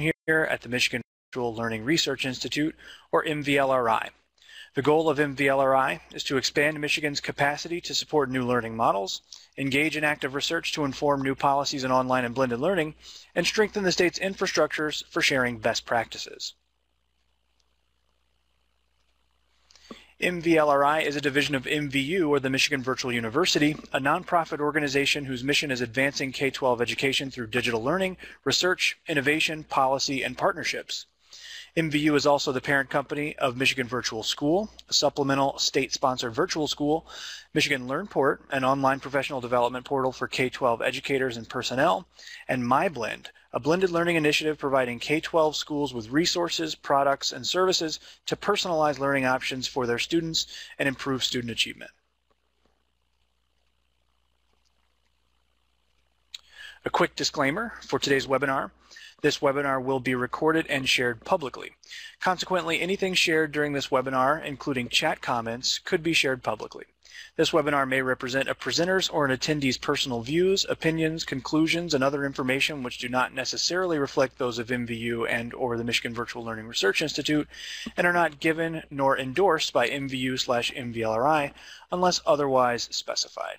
here at the Michigan Virtual Learning Research Institute, or MVLRI. The goal of MVLRI is to expand Michigan's capacity to support new learning models, engage in active research to inform new policies in online and blended learning, and strengthen the state's infrastructures for sharing best practices. MVLRI is a division of MVU, or the Michigan Virtual University, a nonprofit organization whose mission is advancing K-12 education through digital learning, research, innovation, policy, and partnerships. MVU is also the parent company of Michigan Virtual School, a supplemental state-sponsored virtual school, Michigan LearnPort, an online professional development portal for K-12 educators and personnel, and MyBlend, a blended learning initiative providing K-12 schools with resources, products, and services to personalize learning options for their students and improve student achievement. A quick disclaimer for today's webinar. This webinar will be recorded and shared publicly. Consequently, anything shared during this webinar, including chat comments, could be shared publicly. This webinar may represent a presenter's or an attendee's personal views, opinions, conclusions, and other information which do not necessarily reflect those of MVU and or the Michigan Virtual Learning Research Institute and are not given nor endorsed by MVU slash MVLRI unless otherwise specified.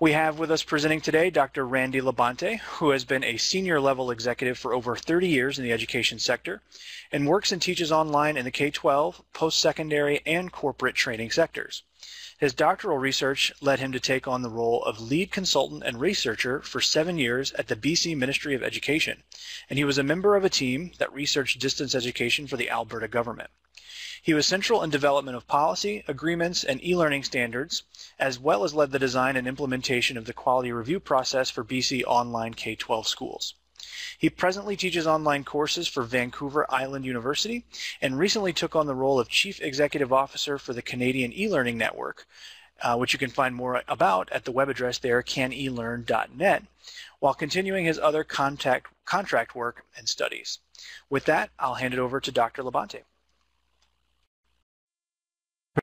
We have with us presenting today Dr. Randy LaBonte, who has been a senior level executive for over 30 years in the education sector and works and teaches online in the K-12, post-secondary, and corporate training sectors. His doctoral research led him to take on the role of lead consultant and researcher for seven years at the BC Ministry of Education, and he was a member of a team that researched distance education for the Alberta government. He was central in development of policy, agreements, and e-learning standards, as well as led the design and implementation of the quality review process for BC online K-12 schools. He presently teaches online courses for Vancouver Island University and recently took on the role of Chief Executive Officer for the Canadian e-learning network, uh, which you can find more about at the web address there, canelearn.net, while continuing his other contact, contract work and studies. With that, I'll hand it over to Dr. LaBonte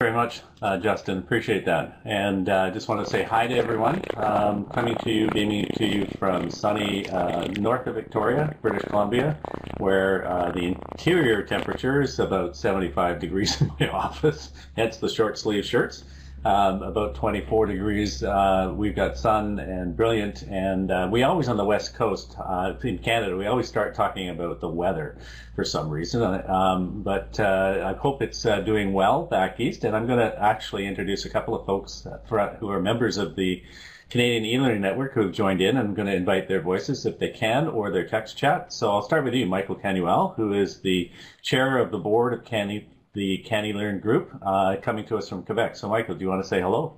very much, uh, Justin. Appreciate that. And I uh, just want to say hi to everyone. Um, coming to you, beaming to you from sunny uh, north of Victoria, British Columbia, where uh, the interior temperature is about 75 degrees in my office, hence the short sleeve shirts um, about 24 degrees. Uh, we've got sun and brilliant, and uh, we always on the west coast uh, in Canada. We always start talking about the weather for some reason. Um, but uh, I hope it's uh, doing well back east, and I'm going to actually introduce a couple of folks for, who are members of the Canadian e-learning network who have joined in. I'm going to invite their voices if they can or their text chat. So I'll start with you, Michael Canuel, who is the chair of the board of Can the CANeLearn group, uh, coming to us from Quebec. So, Michael, do you want to say hello?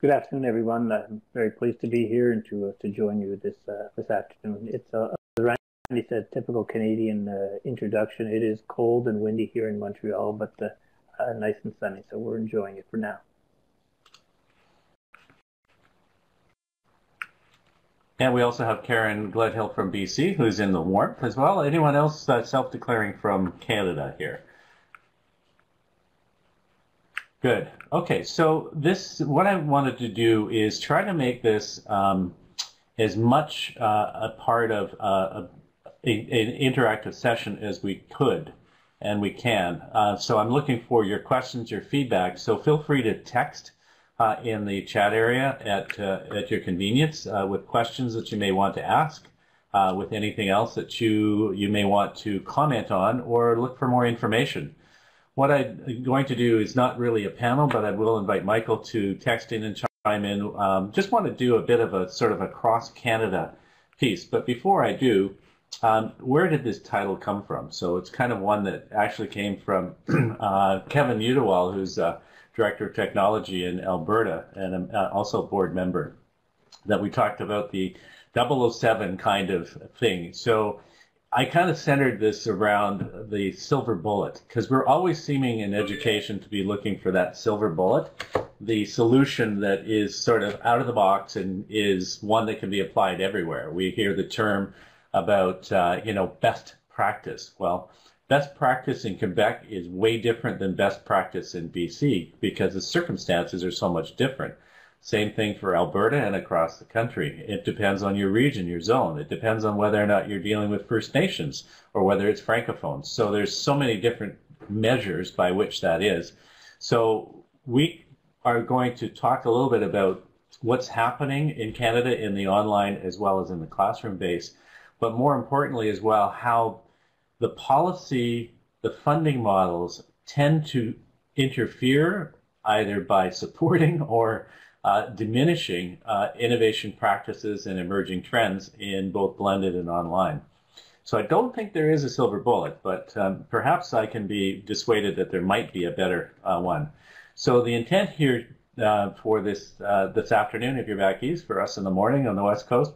Good afternoon, everyone. I'm very pleased to be here and to uh, to join you this uh, this afternoon. It's uh, as Randy said, typical Canadian uh, introduction. It is cold and windy here in Montreal, but uh, nice and sunny, so we're enjoying it for now. And we also have Karen Gledhill from BC, who's in the warmth as well. Anyone else uh, self-declaring from Canada here? Good. Okay, so this, what I wanted to do is try to make this um, as much uh, a part of uh, a, an interactive session as we could and we can. Uh, so I'm looking for your questions, your feedback. So feel free to text uh, in the chat area at, uh, at your convenience uh, with questions that you may want to ask, uh, with anything else that you, you may want to comment on or look for more information. What I'm going to do is not really a panel, but I will invite Michael to text in and chime in. Um, just want to do a bit of a sort of a cross-Canada piece. But before I do, um, where did this title come from? So it's kind of one that actually came from uh, Kevin Udawal, who's director of technology in Alberta and I'm uh, also a board member, that we talked about the 007 kind of thing. So I kind of centered this around the silver bullet because we're always seeming in education to be looking for that silver bullet, the solution that is sort of out of the box and is one that can be applied everywhere. We hear the term about, uh, you know, best practice. Well, best practice in Quebec is way different than best practice in BC because the circumstances are so much different. Same thing for Alberta and across the country. It depends on your region, your zone. It depends on whether or not you're dealing with First Nations or whether it's Francophones. So there's so many different measures by which that is. So we are going to talk a little bit about what's happening in Canada in the online as well as in the classroom base, but more importantly as well, how the policy, the funding models tend to interfere either by supporting or uh, diminishing uh, innovation practices and emerging trends in both blended and online. So I don't think there is a silver bullet, but um, perhaps I can be dissuaded that there might be a better uh, one. So the intent here uh, for this uh, this afternoon, if you're back east, for us in the morning on the west coast,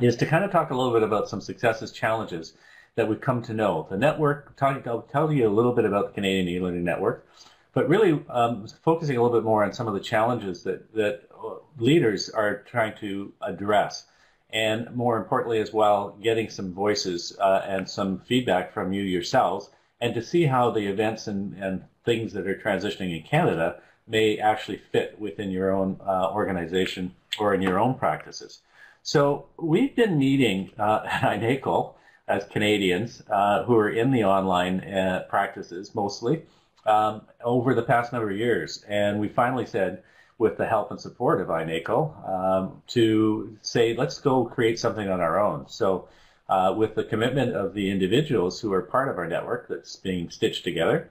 is to kind of talk a little bit about some successes, challenges that we've come to know. The network, talk, I'll tell you a little bit about the Canadian e-learning network, but really um, focusing a little bit more on some of the challenges that, that leaders are trying to address. And more importantly as well, getting some voices uh, and some feedback from you yourselves and to see how the events and, and things that are transitioning in Canada may actually fit within your own uh, organization or in your own practices. So we've been meeting uh, at INACOL as Canadians uh, who are in the online uh, practices mostly um, over the past number of years. And we finally said, with the help and support of INACOL, um, to say, let's go create something on our own. So uh, with the commitment of the individuals who are part of our network that's being stitched together,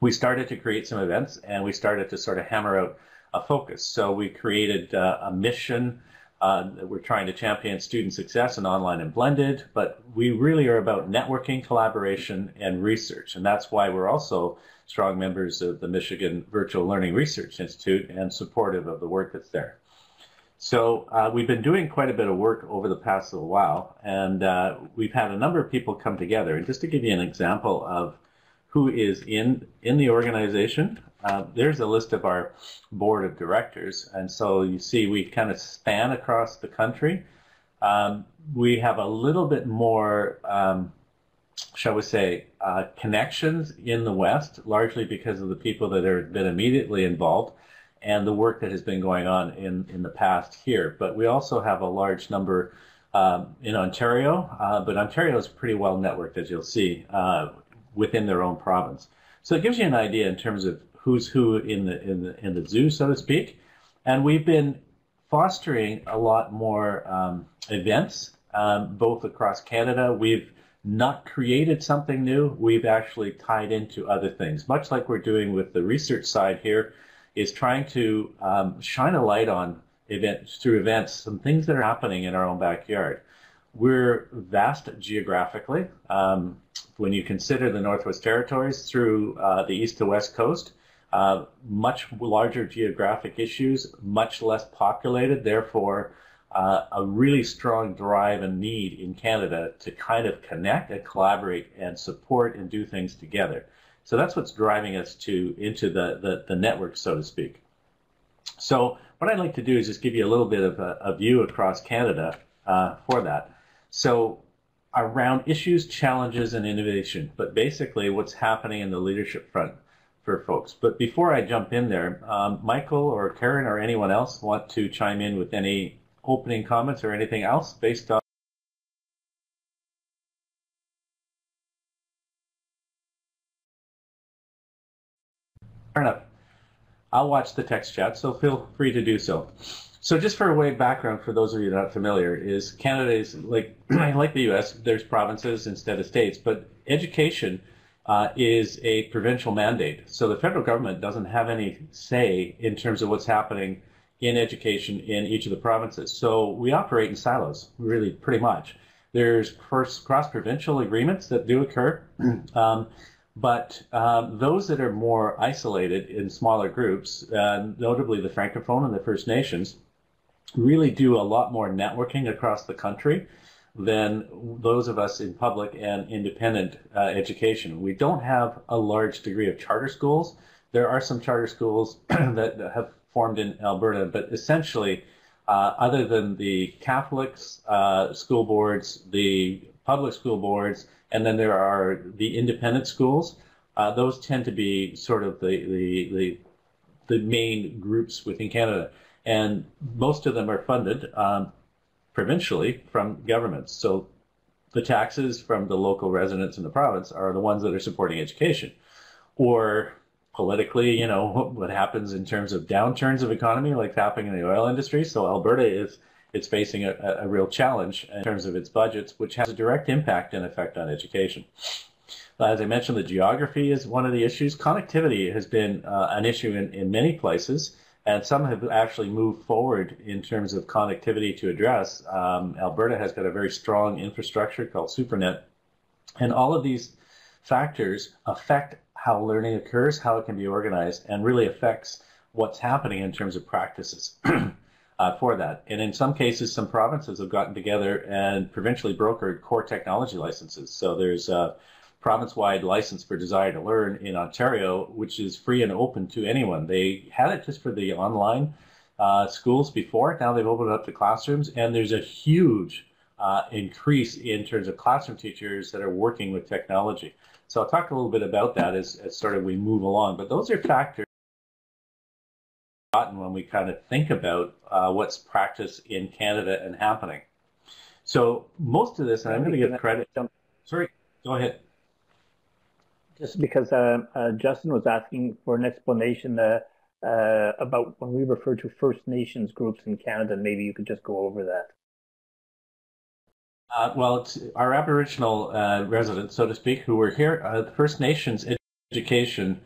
we started to create some events and we started to sort of hammer out a focus. So we created uh, a mission. Uh, we're trying to champion student success in online and blended, but we really are about networking, collaboration, and research. And that's why we're also strong members of the Michigan Virtual Learning Research Institute and supportive of the work that's there. So uh, we've been doing quite a bit of work over the past little while, and uh, we've had a number of people come together. And just to give you an example of who is in in the organization, uh, there's a list of our board of directors, and so you see we kind of span across the country. Um, we have a little bit more um, shall we say, uh, connections in the West, largely because of the people that have been immediately involved and the work that has been going on in, in the past here. But we also have a large number um, in Ontario, uh, but Ontario is pretty well networked, as you'll see, uh, within their own province. So it gives you an idea in terms of who's who in the in the in the zoo, so to speak. And we've been fostering a lot more um, events, um, both across Canada. We've not created something new, we've actually tied into other things, much like we're doing with the research side here, is trying to um, shine a light on events through events, some things that are happening in our own backyard. We're vast geographically. Um, when you consider the Northwest Territories through uh, the east to west coast, uh, much larger geographic issues, much less populated, therefore uh, a really strong drive and need in Canada to kind of connect and collaborate and support and do things together. So that's what's driving us to into the, the, the network, so to speak. So what I'd like to do is just give you a little bit of a, a view across Canada uh, for that. So around issues, challenges, and innovation, but basically what's happening in the leadership front for folks. But before I jump in there, um, Michael or Karen or anyone else want to chime in with any opening comments or anything else based on Fair enough. I'll watch the text chat, so feel free to do so. So just for a way background for those of you not familiar, is Canada is like like the U.S. There's provinces instead of states, but education uh, is a provincial mandate. So the federal government doesn't have any say in terms of what's happening in education in each of the provinces. So we operate in silos, really, pretty much. There's cross-provincial agreements that do occur, um, but um, those that are more isolated in smaller groups, uh, notably the Francophone and the First Nations, really do a lot more networking across the country than those of us in public and independent uh, education. We don't have a large degree of charter schools. There are some charter schools that have formed in Alberta, but essentially, uh, other than the Catholics uh, school boards, the public school boards, and then there are the independent schools. Uh, those tend to be sort of the, the, the the main groups within Canada. and most of them are funded um, provincially from governments. So the taxes from the local residents in the province are the ones that are supporting education. Or politically, you know, what happens in terms of downturns of economy, like happening in the oil industry. So Alberta is it's facing a, a real challenge in terms of its budgets, which has a direct impact and effect on education. As I mentioned, the geography is one of the issues. Connectivity has been uh, an issue in, in many places, and some have actually moved forward in terms of connectivity to address. Um, Alberta has got a very strong infrastructure called SuperNet, and all of these factors affect how learning occurs, how it can be organized, and really affects what's happening in terms of practices. uh, for that. And in some cases, some provinces have gotten together and provincially brokered core technology licenses. So there's a province-wide license for Desire2Learn in Ontario, which is free and open to anyone. They had it just for the online uh, schools before. Now they've opened it up to classrooms, and there's a huge uh, increase in terms of classroom teachers that are working with technology. So I'll talk a little bit about that as, as sort of we move along. But those are factors when we kind of think about uh, what's practiced in Canada and happening. So most of this, and I'm going to give credit. Sorry, go ahead. Just because uh, uh, Justin was asking for an explanation uh, uh, about when we refer to First Nations groups in Canada, maybe you could just go over that. Uh, well, it's our Aboriginal residents, so to speak, who were here. First Nations education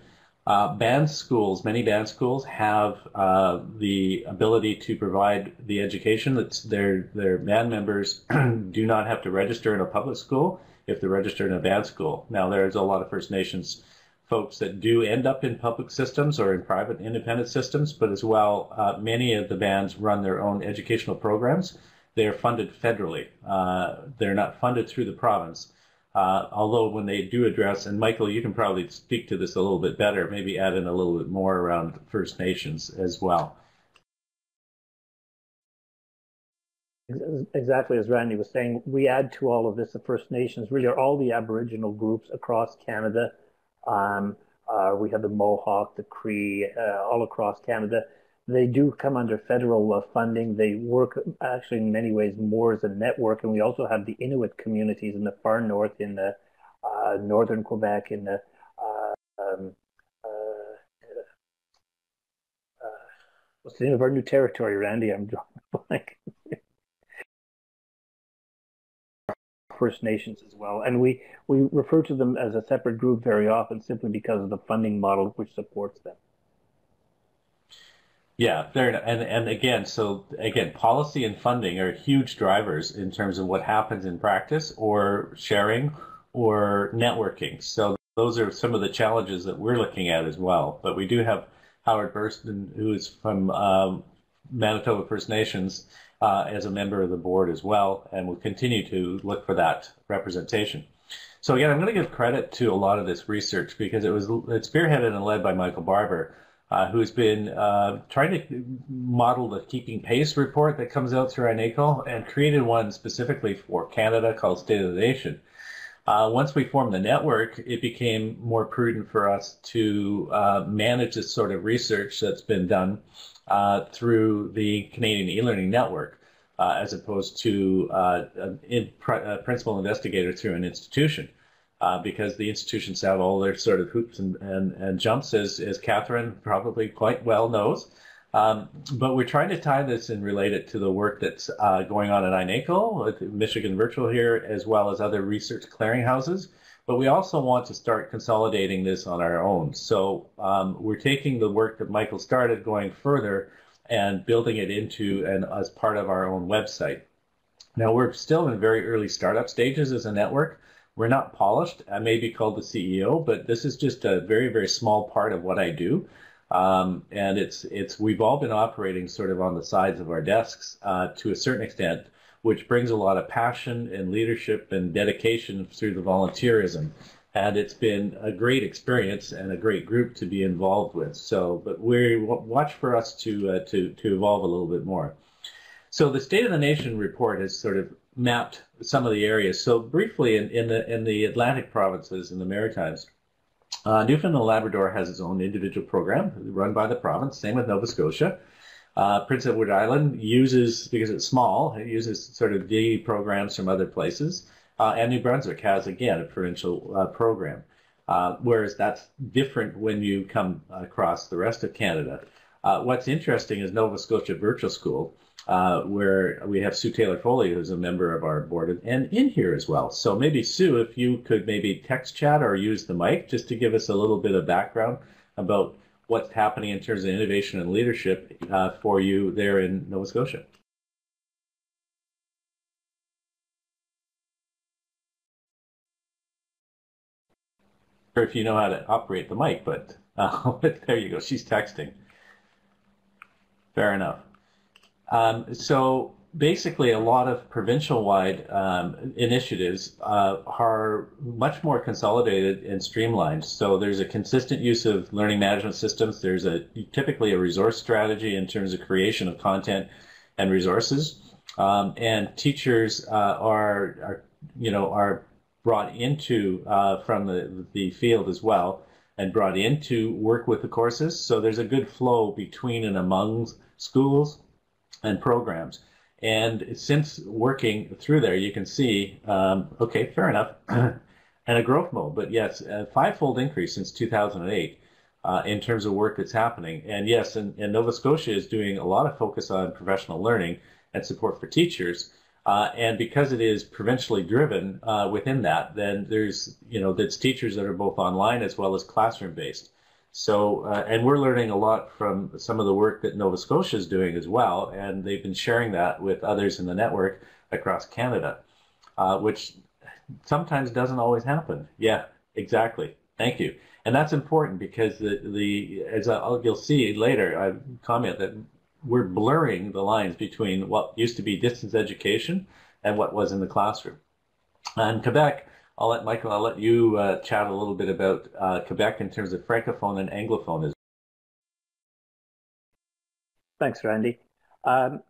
uh, band schools, many band schools have uh, the ability to provide the education that their their band members do not have to register in a public school if they're registered in a band school. Now there's a lot of First Nations folks that do end up in public systems or in private independent systems, but as well, uh, many of the bands run their own educational programs. They are funded federally. Uh, they're not funded through the province. Uh, although when they do address, and Michael, you can probably speak to this a little bit better, maybe add in a little bit more around First Nations as well. Exactly as Randy was saying, we add to all of this the First Nations really are all the Aboriginal groups across Canada. Um, uh, we have the Mohawk, the Cree, uh, all across Canada they do come under federal uh, funding. They work actually in many ways more as a network, and we also have the Inuit communities in the far north, in the uh, northern Quebec, in the uh, um, uh, what's the name of our new territory, Randy? I'm drawing a blank. First Nations as well, and we we refer to them as a separate group very often, simply because of the funding model which supports them. Yeah, there and and again, so again, policy and funding are huge drivers in terms of what happens in practice or sharing or networking. So those are some of the challenges that we're looking at as well. But we do have Howard Burston, who is from um, Manitoba First Nations, uh, as a member of the board as well, and will continue to look for that representation. So again, I'm going to give credit to a lot of this research because it was spearheaded and led by Michael Barbour uh, who's been uh, trying to model the Keeping Pace report that comes out through INACOL and created one specifically for Canada called State of the Nation. Uh, once we formed the network, it became more prudent for us to uh, manage this sort of research that's been done uh, through the Canadian e-learning network, uh, as opposed to a in, principal investigator through an institution uh, because the institutions have all their sort of hoops and, and, and jumps, as, as Catherine probably quite well knows. Um, but we're trying to tie this and relate it to the work that's uh, going on at INACOL, Michigan Virtual here, as well as other research clearinghouses. But we also want to start consolidating this on our own. So um, we're taking the work that Michael started going further and building it into and as part of our own website. Now we're still in very early startup stages as a network. We're not polished. I may be called the CEO, but this is just a very, very small part of what I do. Um, and it's it's we've all been operating sort of on the sides of our desks uh, to a certain extent, which brings a lot of passion and leadership and dedication through the volunteerism. And it's been a great experience and a great group to be involved with. So, but we watch for us to uh, to to evolve a little bit more. So the State of the Nation report has sort of mapped some of the areas. So briefly, in, in the in the Atlantic provinces in the Maritimes, uh, Newfoundland and Labrador has its own individual program run by the province. Same with Nova Scotia. Uh, Prince Edward Island uses, because it's small, it uses sort of D programs from other places. Uh, and New Brunswick has, again, a provincial uh, program. Uh, whereas that's different when you come across the rest of Canada. Uh, what's interesting is Nova Scotia Virtual School, uh, where we have Sue Taylor Foley, who's a member of our board, and in here as well. So maybe Sue, if you could maybe text chat or use the mic just to give us a little bit of background about what's happening in terms of innovation and leadership uh, for you there in Nova Scotia. Or if you know how to operate the mic, but uh, there you go. She's texting. Fair enough. Um, so basically, a lot of provincial-wide um, initiatives uh, are much more consolidated and streamlined. So there's a consistent use of learning management systems. There's a typically a resource strategy in terms of creation of content and resources, um, and teachers uh, are, are you know are brought into uh, from the the field as well and brought in to work with the courses. So there's a good flow between and among schools and programs. And since working through there, you can see, um, okay, fair enough, and a growth mode. But yes, a fivefold increase since 2008 uh, in terms of work that's happening. And yes, and, and, Nova Scotia is doing a lot of focus on professional learning and support for teachers. Uh, and because it is provincially driven uh, within that, then there's, you know, that's teachers that are both online as well as classroom based. So, uh, and we're learning a lot from some of the work that Nova Scotia is doing as well, and they've been sharing that with others in the network across Canada, uh, which sometimes doesn't always happen. Yeah, exactly. Thank you. And that's important because the, the as I'll, you'll see later, I comment that we're blurring the lines between what used to be distance education and what was in the classroom. And Quebec I'll let Michael, I'll let you uh, chat a little bit about uh, Quebec in terms of francophone and anglophone. Thanks, Randy. Um,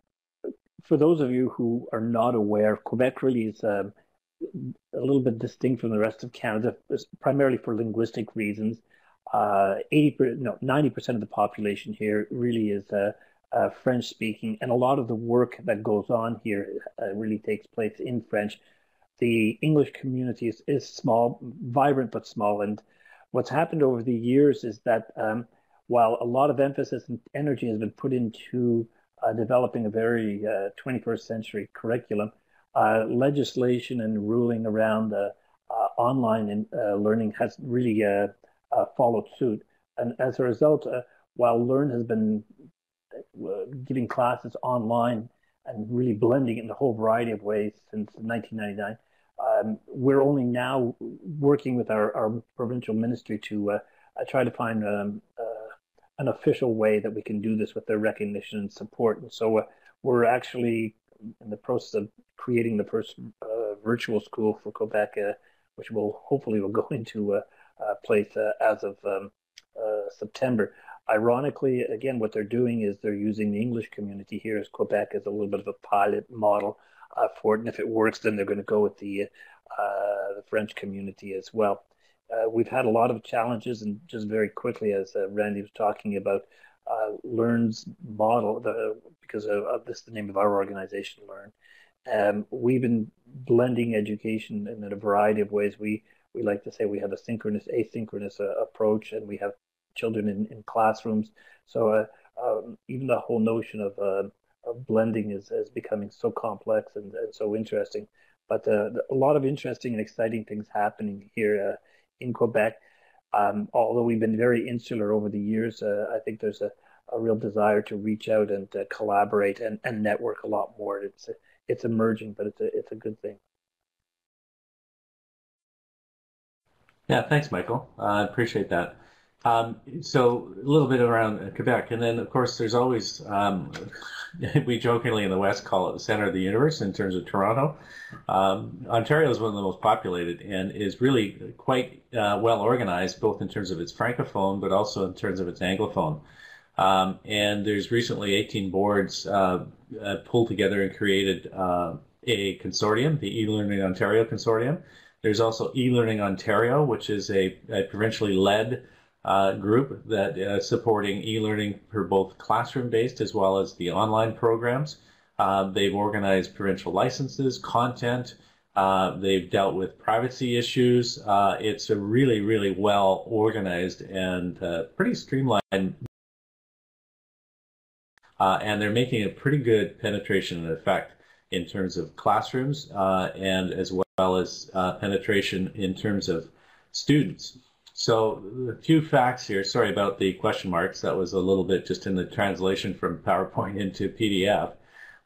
for those of you who are not aware, Quebec really is um, a little bit distinct from the rest of Canada, primarily for linguistic reasons. Uh, 80, no, 90% of the population here really is uh, uh, French speaking, and a lot of the work that goes on here uh, really takes place in French the English community is, is small, vibrant but small. And what's happened over the years is that um, while a lot of emphasis and energy has been put into uh, developing a very uh, 21st century curriculum, uh, legislation and ruling around uh, online in, uh, learning has really uh, followed suit. And as a result, while Learn has been giving classes online and really blending in a whole variety of ways since 1999, um, we're only now working with our, our provincial ministry to uh, uh, try to find um, uh, an official way that we can do this with their recognition and support. And so uh, we're actually in the process of creating the first uh, virtual school for Quebec, uh, which will hopefully will go into place as of um, September. Ironically, again, what they're doing is they're using the English community here as Quebec as a little bit of a pilot model uh, for it. And if it works, then they're going to go with the uh, the French community as well. Uh, we've had a lot of challenges, and just very quickly, as uh, Randy was talking about, uh, Learn's model, the, because of, of, this, the name of our organization, Learn. Um, we've been blending education in a variety of ways. We we like to say we have a synchronous, asynchronous uh, approach, and we have children in, in classrooms. So um, even the whole notion of of blending is, is becoming so complex and, and so interesting. But uh, a lot of interesting and exciting things happening here uh, in Quebec. Um, although we've been very insular over the years, uh, I think there's a, a real desire to reach out and uh, collaborate and, and network a lot more. It's it's emerging, but it's a it's a good thing. Yeah, thanks, Michael. I appreciate that. Um, so a little bit around Quebec, and then of course there's always um, we jokingly in the West call it the center of the universe in terms of Toronto. Um, Ontario is one of the most populated and is really quite uh, well organized, both in terms of its francophone, but also in terms of its anglophone. Um, and there's recently 18 boards uh, uh, pulled together and created uh, a consortium, the eLearning Ontario Consortium. There's also eLearning Ontario, which is a, a provincially led uh, group that is uh, supporting e-learning for both classroom-based as well as the online programs. Uh, they've organized provincial licenses, content. Uh, they've dealt with privacy issues. Uh, it's a really, really well organized and pretty streamlined. and they're making a pretty good penetration and effect in terms of classrooms and as well as penetration in terms of students. So a few facts here. Sorry about the question marks. That was a little bit just in the translation from PowerPoint into PDF.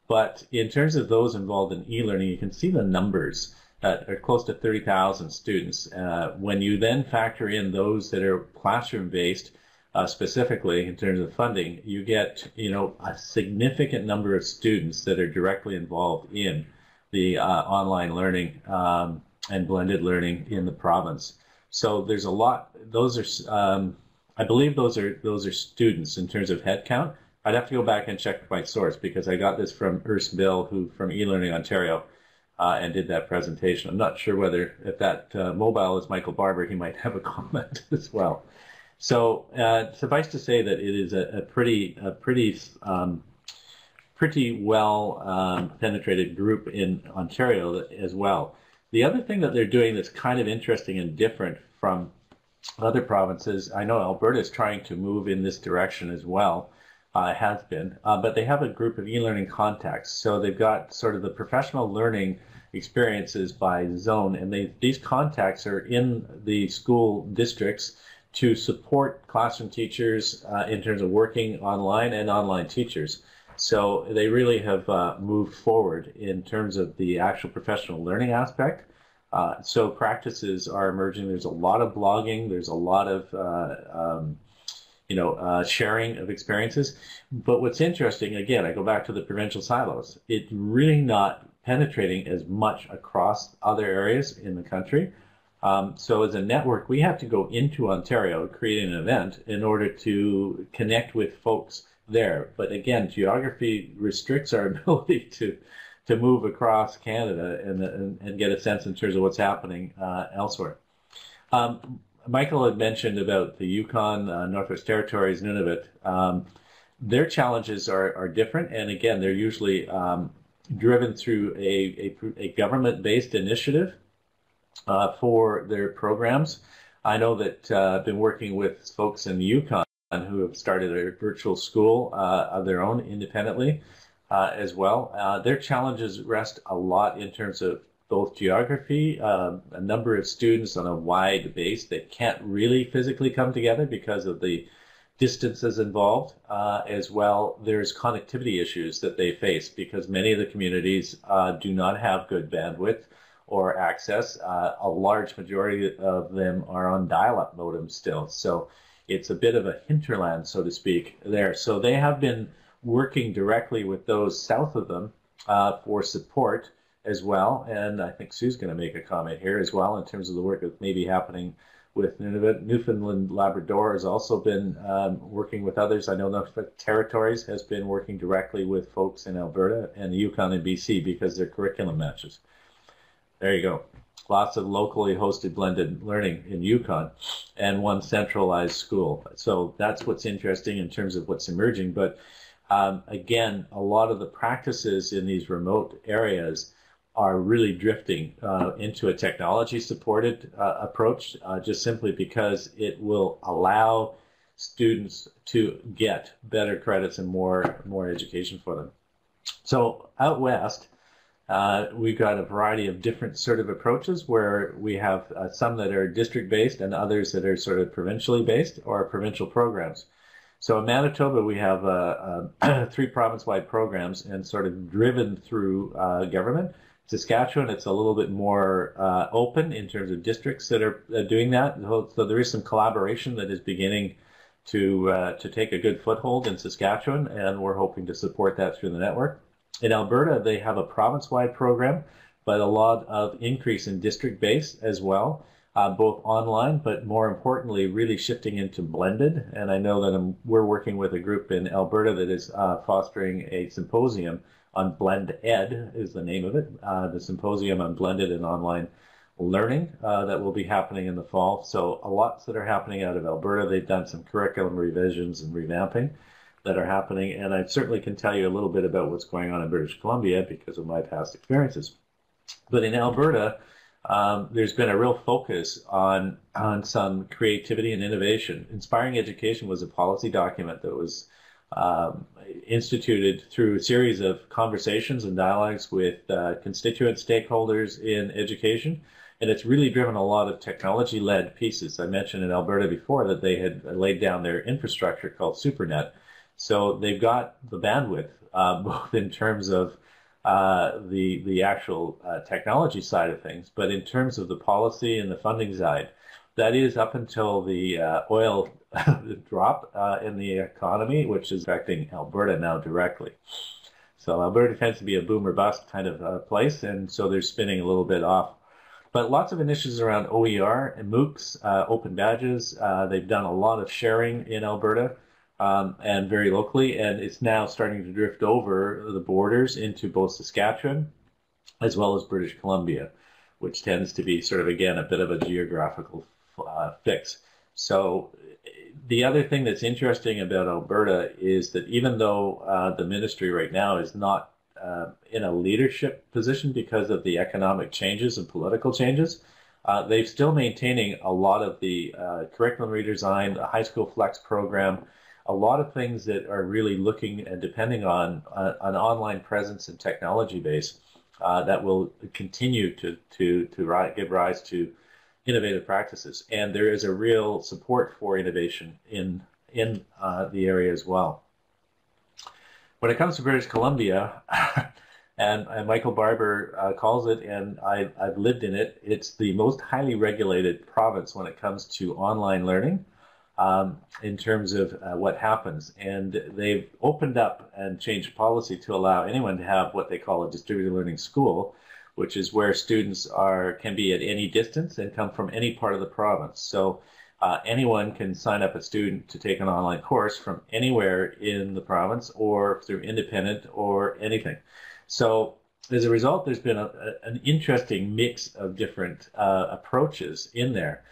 But in terms of those involved in e-learning, you can see the numbers that are close to 30,000 students. Uh, when you then factor in those that are classroom-based, uh, specifically in terms of funding, you get you know a significant number of students that are directly involved in the uh, online learning um, and blended learning in the province. So there's a lot. Those are, um, I believe, those are those are students in terms of headcount. I'd have to go back and check my source because I got this from Urs Bill, who from eLearning Ontario, uh, and did that presentation. I'm not sure whether if that uh, mobile is Michael Barbour, he might have a comment as well. So uh, suffice to say that it is a, a pretty a pretty um, pretty well um, penetrated group in Ontario as well. The other thing that they're doing that's kind of interesting and different from other provinces, I know Alberta is trying to move in this direction as well, uh, has been, uh, but they have a group of e-learning contacts. So they've got sort of the professional learning experiences by zone, and they, these contacts are in the school districts to support classroom teachers uh, in terms of working online and online teachers. So they really have uh, moved forward in terms of the actual professional learning aspect. Uh, so practices are emerging. There's a lot of blogging. There's a lot of uh, um, you know uh, sharing of experiences. But what's interesting, again, I go back to the provincial silos. It's really not penetrating as much across other areas in the country. Um, so as a network, we have to go into Ontario, create an event in order to connect with folks there. But again, geography restricts our ability to to move across Canada and, and, and get a sense in terms of what's happening uh, elsewhere. Um, Michael had mentioned about the Yukon, uh, Northwest Territories, Nunavut. Um, their challenges are, are different, and again, they're usually um, driven through a, a, a government-based initiative uh, for their programs. I know that uh, I've been working with folks in the Yukon who have started a virtual school uh, of their own independently uh, as well. Uh, their challenges rest a lot in terms of both geography, um, a number of students on a wide base that can't really physically come together because of the distances involved, uh, as well. There's connectivity issues that they face because many of the communities uh, do not have good bandwidth or access. Uh, a large majority of them are on dial-up modems still. So it's a bit of a hinterland, so to speak, there. So they have been working directly with those south of them uh, for support as well. And I think Sue's going to make a comment here as well in terms of the work that may be happening with Nunavut. Newfoundland Labrador has also been um, working with others. I know the Territories has been working directly with folks in Alberta and the Yukon and BC because their curriculum matches. There you go lots of locally hosted blended learning in Yukon, and one centralized school. So that's what's interesting in terms of what's emerging. But um, again, a lot of the practices in these remote areas are really drifting uh, into a technology supported uh, approach uh, just simply because it will allow students to get better credits and more more education for them. So out west, uh, we've got a variety of different sort of approaches where we have uh, some that are district based and others that are sort of provincially based or provincial programs. So in Manitoba, we have uh, uh three province wide programs and sort of driven through uh, government. Saskatchewan, it's a little bit more uh, open in terms of districts that are doing that. So there is some collaboration that is beginning to to take a good foothold in Saskatchewan, and we're hoping to support that through the network. In Alberta, they have a province-wide program, but a lot of increase in district-based as well, uh, both online, but more importantly, really shifting into blended. And I know that I'm, we're working with a group in Alberta that is uh, fostering a symposium on Blend Ed is the name of it, uh, the symposium on blended and online learning uh, that will be happening in the fall. So a lots that are happening out of Alberta. They've done some curriculum revisions and revamping that are happening, and I certainly can tell you a little bit about what's going on in British Columbia because of my past experiences. But in Alberta, um, there's been a real focus on on some creativity and innovation. Inspiring Education was a policy document that was um, instituted through a series of conversations and dialogues with uh, constituent stakeholders in education. And it's really driven a lot of technology led pieces. I mentioned in Alberta before that they had laid down their infrastructure called SuperNet. So they've got the bandwidth, uh, both in terms of uh, the the actual uh, technology side of things, but in terms of the policy and the funding side, that is up until the uh, oil drop uh, in the economy, which is affecting Alberta now directly. So Alberta tends to be a boomer bust kind of uh, place, and so they're spinning a little bit off. But lots of initiatives around OER and MOOCs, open badges. They've done a lot of sharing in Alberta um, and very locally, and it's now starting to drift over the borders into both Saskatchewan as well as British Columbia, which tends to be sort of again a bit of a geographical uh, fix. So the other thing that's interesting about Alberta is that even though uh, the ministry right now is not uh, in a leadership position because of the economic changes and political changes, uh, they're still maintaining a lot of the uh, curriculum redesign, the high school flex program, a lot of things that are really looking and depending on uh, an online presence and technology base uh, that will continue to to to give rise to innovative practices, and there is a real support for innovation in in uh, the area as well. When it comes to British Columbia, and, and, Michael Barbour uh, calls it, and I, I've lived in it, it's the most highly regulated province when it comes to online learning. Um, in terms of uh, what happens. And they've opened up and changed policy to allow anyone to have what they call a distributed learning school, which is where students are can be at any distance and come from any part of the province. So uh, anyone can sign up a student to take an online course from anywhere in the province or through independent or anything. So as a result, there's been a, a, an interesting mix of different uh, approaches in there.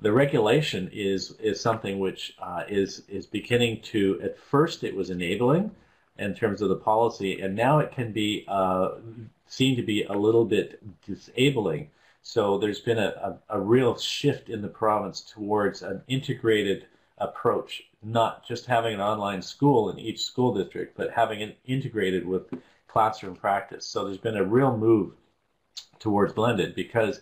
The regulation is is something which uh, is is beginning to. At first, it was enabling in terms of the policy, and now it can be uh, seen to be a little bit disabling. So there's been a, a, a, real shift in the province towards an integrated approach, not just having an online school in each school district, but having it integrated with classroom practice. So there's been a real move towards blended because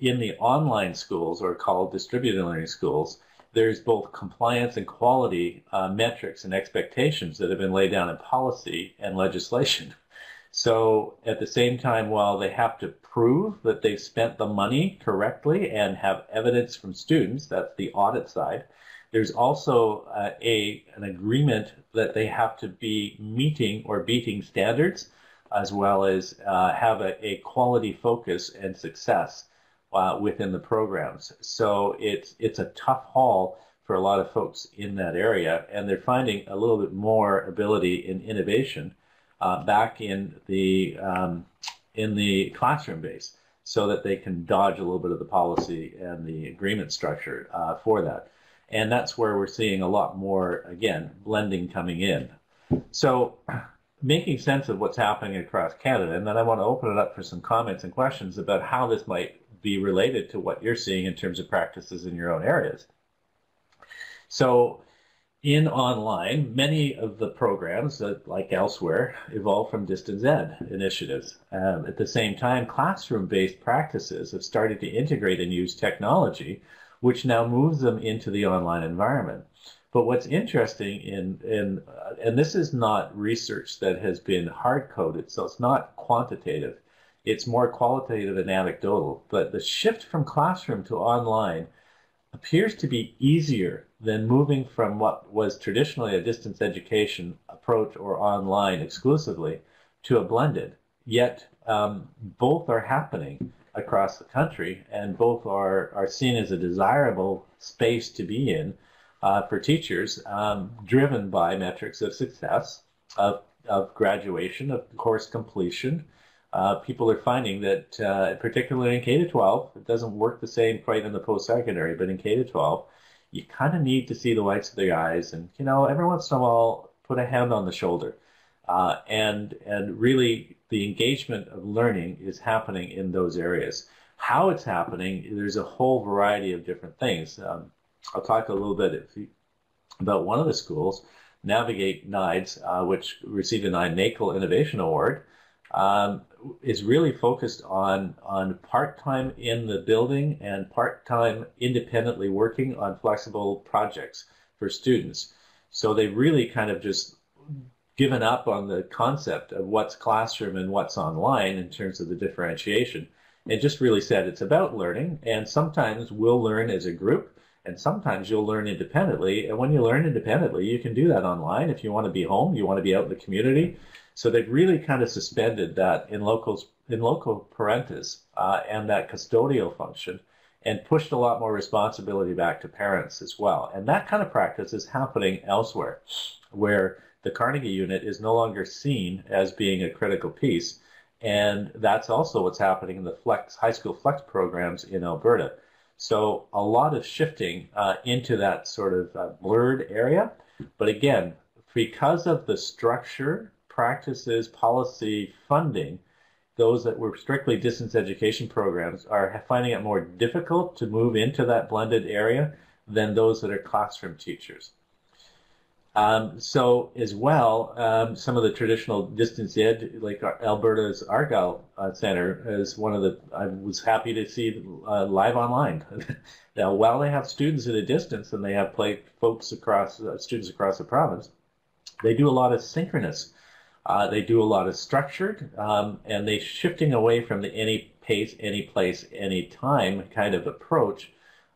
in the online schools, or called distributed learning schools, there's both compliance and quality uh, metrics and expectations that have been laid down in policy and legislation. So at the same time, while they have to prove that they've spent the money correctly and have evidence from students, that's the audit side, there's also uh, a an agreement that they have to be meeting or beating standards, as well as uh, have a, a, quality focus and success uh, within the programs. So it's it's a tough haul for a lot of folks in that area, and they're finding a little bit more ability in innovation uh, back in the um, in the classroom base so that they can dodge a little bit of the policy and the agreement structure uh, for that. And that's where we're seeing a lot more, again, blending coming in. So making sense of what's happening across Canada, and then I want to open it up for some comments and questions about how this might be related to what you're seeing in terms of practices in your own areas. So in online, many of the programs, that, like elsewhere, evolve from distance ed initiatives. Um, at the same time, classroom-based practices have started to integrate and use technology, which now moves them into the online environment. But what's interesting in, in uh, and this is not research that has been hard-coded, so it's not quantitative. It's more qualitative and anecdotal. But the shift from classroom to online appears to be easier than moving from what was traditionally a distance education approach or online exclusively to a blended. Yet um, both are happening across the country, and both are, are seen as a desirable space to be in uh, for teachers, um, driven by metrics of success, of, of graduation, of course completion, uh, people are finding that, uh, particularly in K to 12, it doesn't work the same quite in the post-secondary, but in K to 12, you kind of need to see the whites of their eyes, and you know, every once in a while, put a hand on the shoulder, uh, and and really the engagement of learning is happening in those areas. How it's happening, there's a whole variety of different things. Um, I'll talk a little bit about one of the schools, Navigate NIDES, uh, which received a NACOL Innovation Award um, is really focused on on part time in the building and part time independently working on flexible projects for students. So they've really kind of just given up on the concept of what's classroom and what's online in terms of the differentiation and just really said it's about learning and sometimes we'll learn as a group and sometimes you'll learn independently and when you learn independently you can do that online if you want to be home you want to be out in the community so they've really kind of suspended that in loco in loco parentis uh, and that custodial function and pushed a lot more responsibility back to parents as well. And that kind of practice is happening elsewhere, where the Carnegie unit is no longer seen as being a critical piece. And that's also what's happening in the flex high school flex programs in Alberta. So a lot of shifting uh, into that sort of uh, blurred area. But again, because of the structure practices, policy, funding, those that were strictly distance education programs are finding it more difficult to move into that blended area than those that are classroom teachers. Um, so as well, um, some of the traditional distance ed, like Alberta's Argyll uh, Center, is one of the. I was happy to see uh, live online. now, while they have students at a distance and they have play folks across uh, students across the province, they do a lot of synchronous uh, they do a lot of structured, um, and they shifting away from the any pace, any place, any time kind of approach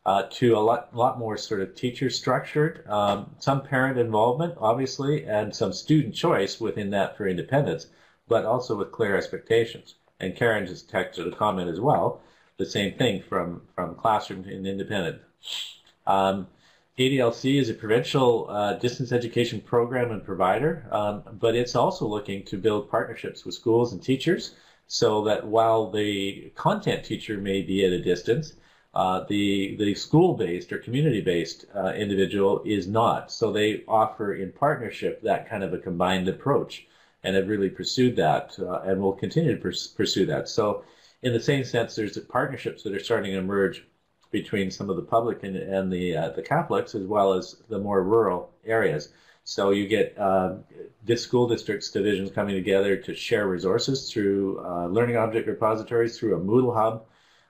uh, to a lot, lot more sort of teacher structured, um, some parent involvement, obviously, and some student choice within that for independence, but also with clear expectations. And Karen just texted a comment as well, the same thing from, from classroom and independent. Um, ADLC is a provincial uh, distance education program and provider, um, but it's also looking to build partnerships with schools and teachers so that while the content teacher may be at a distance, uh, the, the school-based or community-based uh, individual is not. So they offer in partnership that kind of a combined approach and have really pursued that uh, and will continue to pers- pursue that. So in the same sense, there's partnerships that are starting to emerge between some of the public and, and the uh, the Catholics as well as the more rural areas. So you get uh, school districts divisions coming together to share resources through uh, learning object repositories, through a Moodle hub,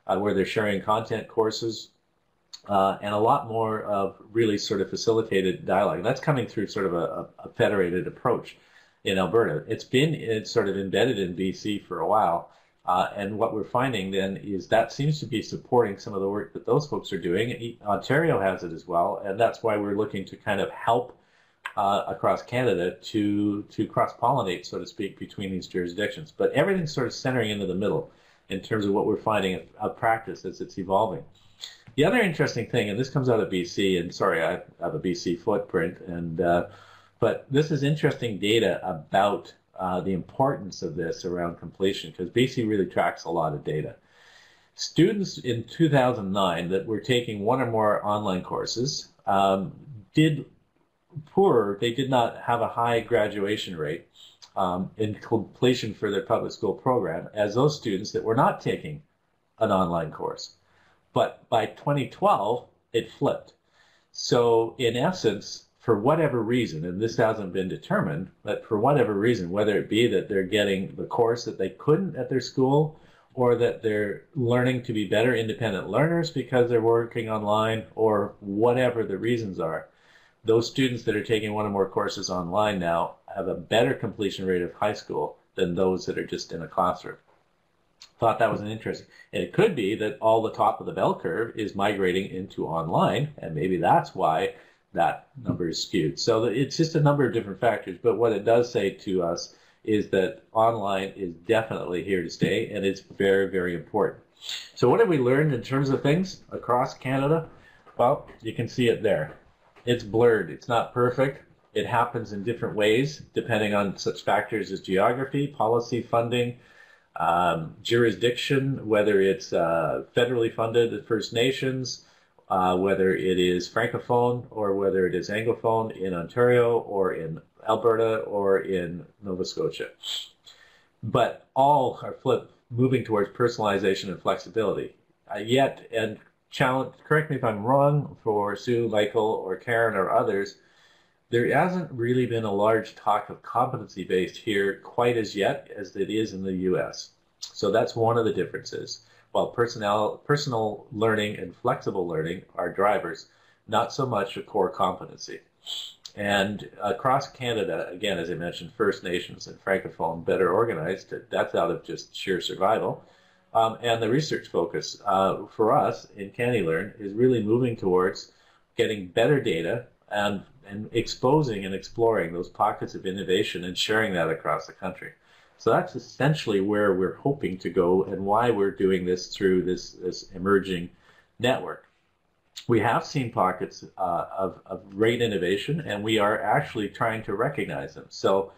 uh, where they're sharing content courses, uh, and a lot more of really sort of facilitated dialogue. And that's coming through sort of a, a federated approach in Alberta. It's been it's sort of embedded in BC for a while. Uh, and what we're finding then is that seems to be supporting some of the work that those folks are doing. Ontario has it as well, and that's why we're looking to kind of help uh, across Canada to to cross pollinate, so to speak, between these jurisdictions. But everything's sort of centering into the middle in terms of what we're finding of practice as it's evolving. The other interesting thing, and this comes out of BC, and sorry, I have a BC footprint, and uh, but this is interesting data about uh, the importance of this around completion because BC really tracks a lot of data. Students in 2009 that were taking one or more online courses um, did poorer. They did not have a high graduation rate um, in completion for their public school program as those students that were not taking an online course. But by 2012, it flipped. So in essence, for whatever reason, and this hasn't been determined, but for whatever reason, whether it be that they're getting the course that they couldn't at their school, or that they're learning to be better independent learners because they're working online, or whatever the reasons are, those students that are taking one or more courses online now have a better completion rate of high school than those that are just in a classroom. Thought that was an interesting. And it could be that all the top of the bell curve is migrating into online, and maybe that's why that number is skewed. So it's just a number of different factors. But what it does say to us is that online is definitely here to stay, and it's very, very important. So what have we learned in terms of things across Canada? Well, you can see it there. It's blurred. It's not perfect. It happens in different ways depending on such factors as geography, policy, funding, um, jurisdiction, whether it's uh, federally funded First Nations, uh, whether it is francophone or whether it is anglophone in Ontario or in Alberta or in Nova Scotia. But all are flip, moving towards personalization and flexibility. Uh, yet, and challenge, correct me if I'm wrong, for Sue, Michael, or Karen or others, there hasn't really been a large talk of competency based here quite as yet as it is in the US. So that's one of the differences. While personnel, personal learning and flexible learning are drivers, not so much a core competency. And across Canada, again, as I mentioned, First Nations and Francophone better organized, that's out of just sheer survival. Um, and the research focus uh, for us in CANeLearn is really moving towards getting better data and, and exposing and exploring those pockets of innovation and sharing that across the country. So that's essentially where we're hoping to go and why we're doing this through this, this emerging network. We have seen pockets uh, of, of great innovation, and we are actually trying to recognize them. So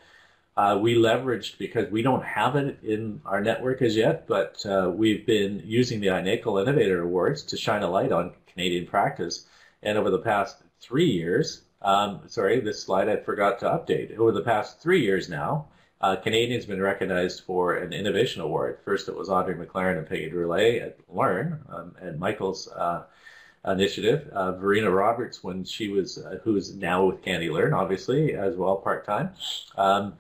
uh, we leveraged because we don't have it in our network as yet, but uh, we've been using the iNACOL Innovator Awards to shine a light on Canadian practice. And over the past three years, um, sorry, this slide I forgot to update. Over the past three years now, uh, Canadians been recognized for an innovation award. First, it was Audrey McLaren and Peggy Drolet at Learn, um, and Michael's uh, initiative. Uh, Verena Roberts, when she was, uh, who's now with CANeLearn, obviously, as well, part time. Um,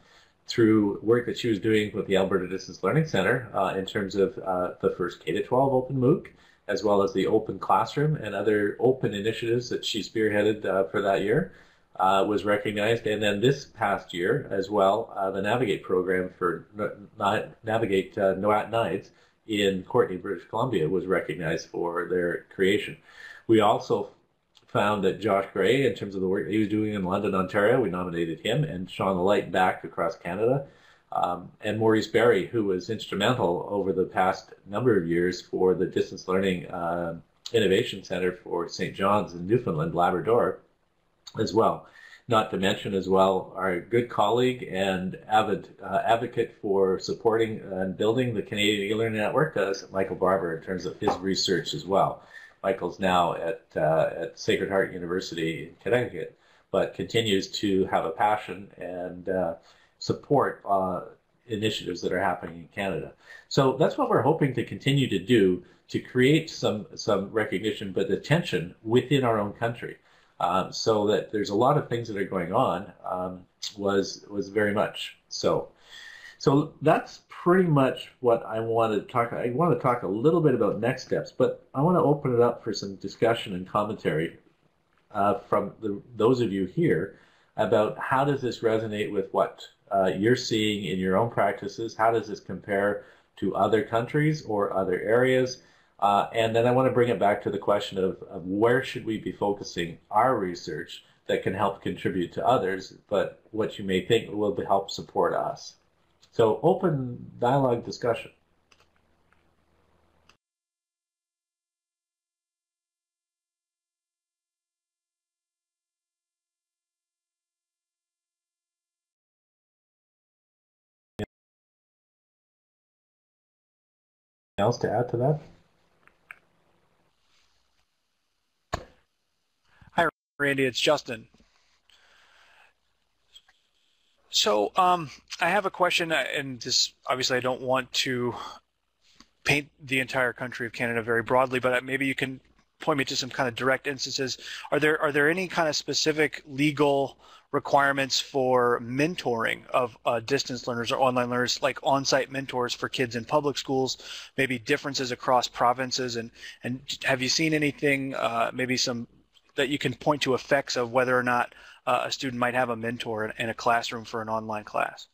through work that she was doing with the Alberta Distance Learning Center uh, in terms of uh, the first K 12 Open MOOC, as well as the Open Classroom and other open initiatives that she spearheaded for that year, uh, was recognized. And then this past year as well, uh, the Navigate program for Navigate uh, Noat Nights in Courtenay, British Columbia, was recognized for their creation. We also found that Josh Gray, in terms of the work he was doing in London, Ontario, we nominated him and the light back across Canada. Um, and Maurice Barry, who was instrumental over the past number of years for the Distance Learning uh, Innovation Center for St. John's in Newfoundland, Labrador, as well. Not to mention, as well, our good colleague and avid uh, advocate for supporting and building the Canadian e-learning network, uh, Michael Barbour, in terms of his research as well. Michael's now at, uh, at Sacred Heart University in Connecticut, but continues to have a passion and uh, support uh, initiatives that are happening in Canada. So that's what we're hoping to continue to do to create some some recognition, but attention within our own country, um, so that there's a lot of things that are going on. Um, was was very much so. So that's pretty much what I wanted to talk. I want to talk a little bit about next steps, but I want to open it up for some discussion and commentary uh, from the, those of you here about how does this resonate with what uh, you're seeing in your own practices? How does this compare to other countries or other areas? Uh, and then I want to bring it back to the question of, of where should we be focusing our research that can help contribute to others, but what you may think will help support us. So open dialogue discussion. else to add to that? Hi, Randy. It's Justin. So um, I have a question, uh, and this obviously I don't want to paint the entire country of Canada very broadly, but uh, maybe you can point me to some kind of direct instances. Are there are there any kind of specific legal requirements for mentoring of uh, distance learners or online learners, like on-site mentors for kids in public schools? Maybe differences across provinces, and and have you seen anything? Uh, maybe some that you can point to effects of whether or not uh, a student might have a mentor in, in a classroom for an online class?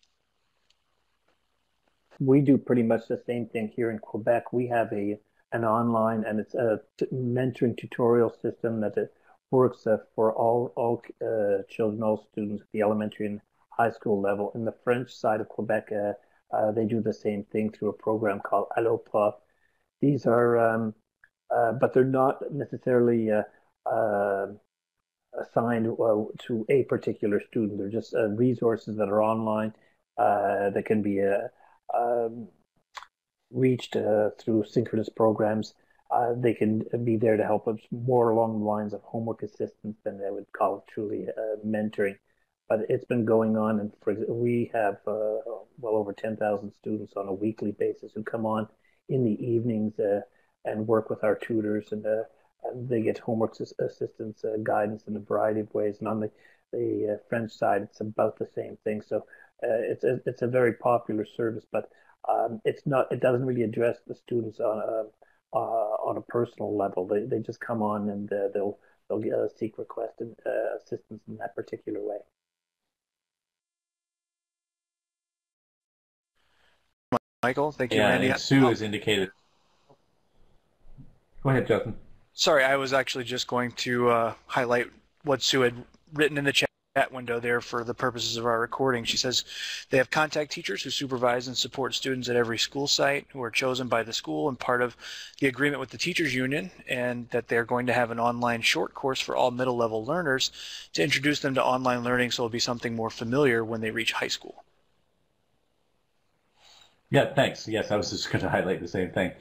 We do pretty much the same thing here in Quebec. We have a an online and it's a mentoring tutorial system that it works uh, for all all uh, children, all students at the elementary and high school level. In the French side of Quebec, uh, uh they do the same thing through a program called Alloprof. These are, um, uh, but they're not necessarily assigned uh, to a particular student. They're just uh, resources that are online uh, that can be um, reached through synchronous programs. Uh, they can be there to help us more along the lines of homework assistance than I would call it truly uh, mentoring. But it's been going on, and for, we have uh, well over 10,000 students on a weekly basis who come on in the evenings and work with our tutors, and, and they get homework assistance guidance in a variety of ways. And on the the French side, it's about the same thing. So it's a, it's a very popular service, but um, it's not. It doesn't really address the students on a uh, on a personal level. They they just come on and uh, they'll they'll get a seek request and uh, assistance in that particular way. Michael, thank you, yeah, Randy. Sue oh. has indicated. Go ahead, Justin. Sorry, I was actually just going to uh, highlight what Sue had written in the chat chat window there for the purposes of our recording. She says they have contact teachers who supervise and support students at every school site who are chosen by the school and part of the agreement with the teachers union and that they're going to have an online short course for all middle level learners to introduce them to online learning so it'll be something more familiar when they reach high school. Yeah, thanks. Yes, I was just going to highlight the same thing.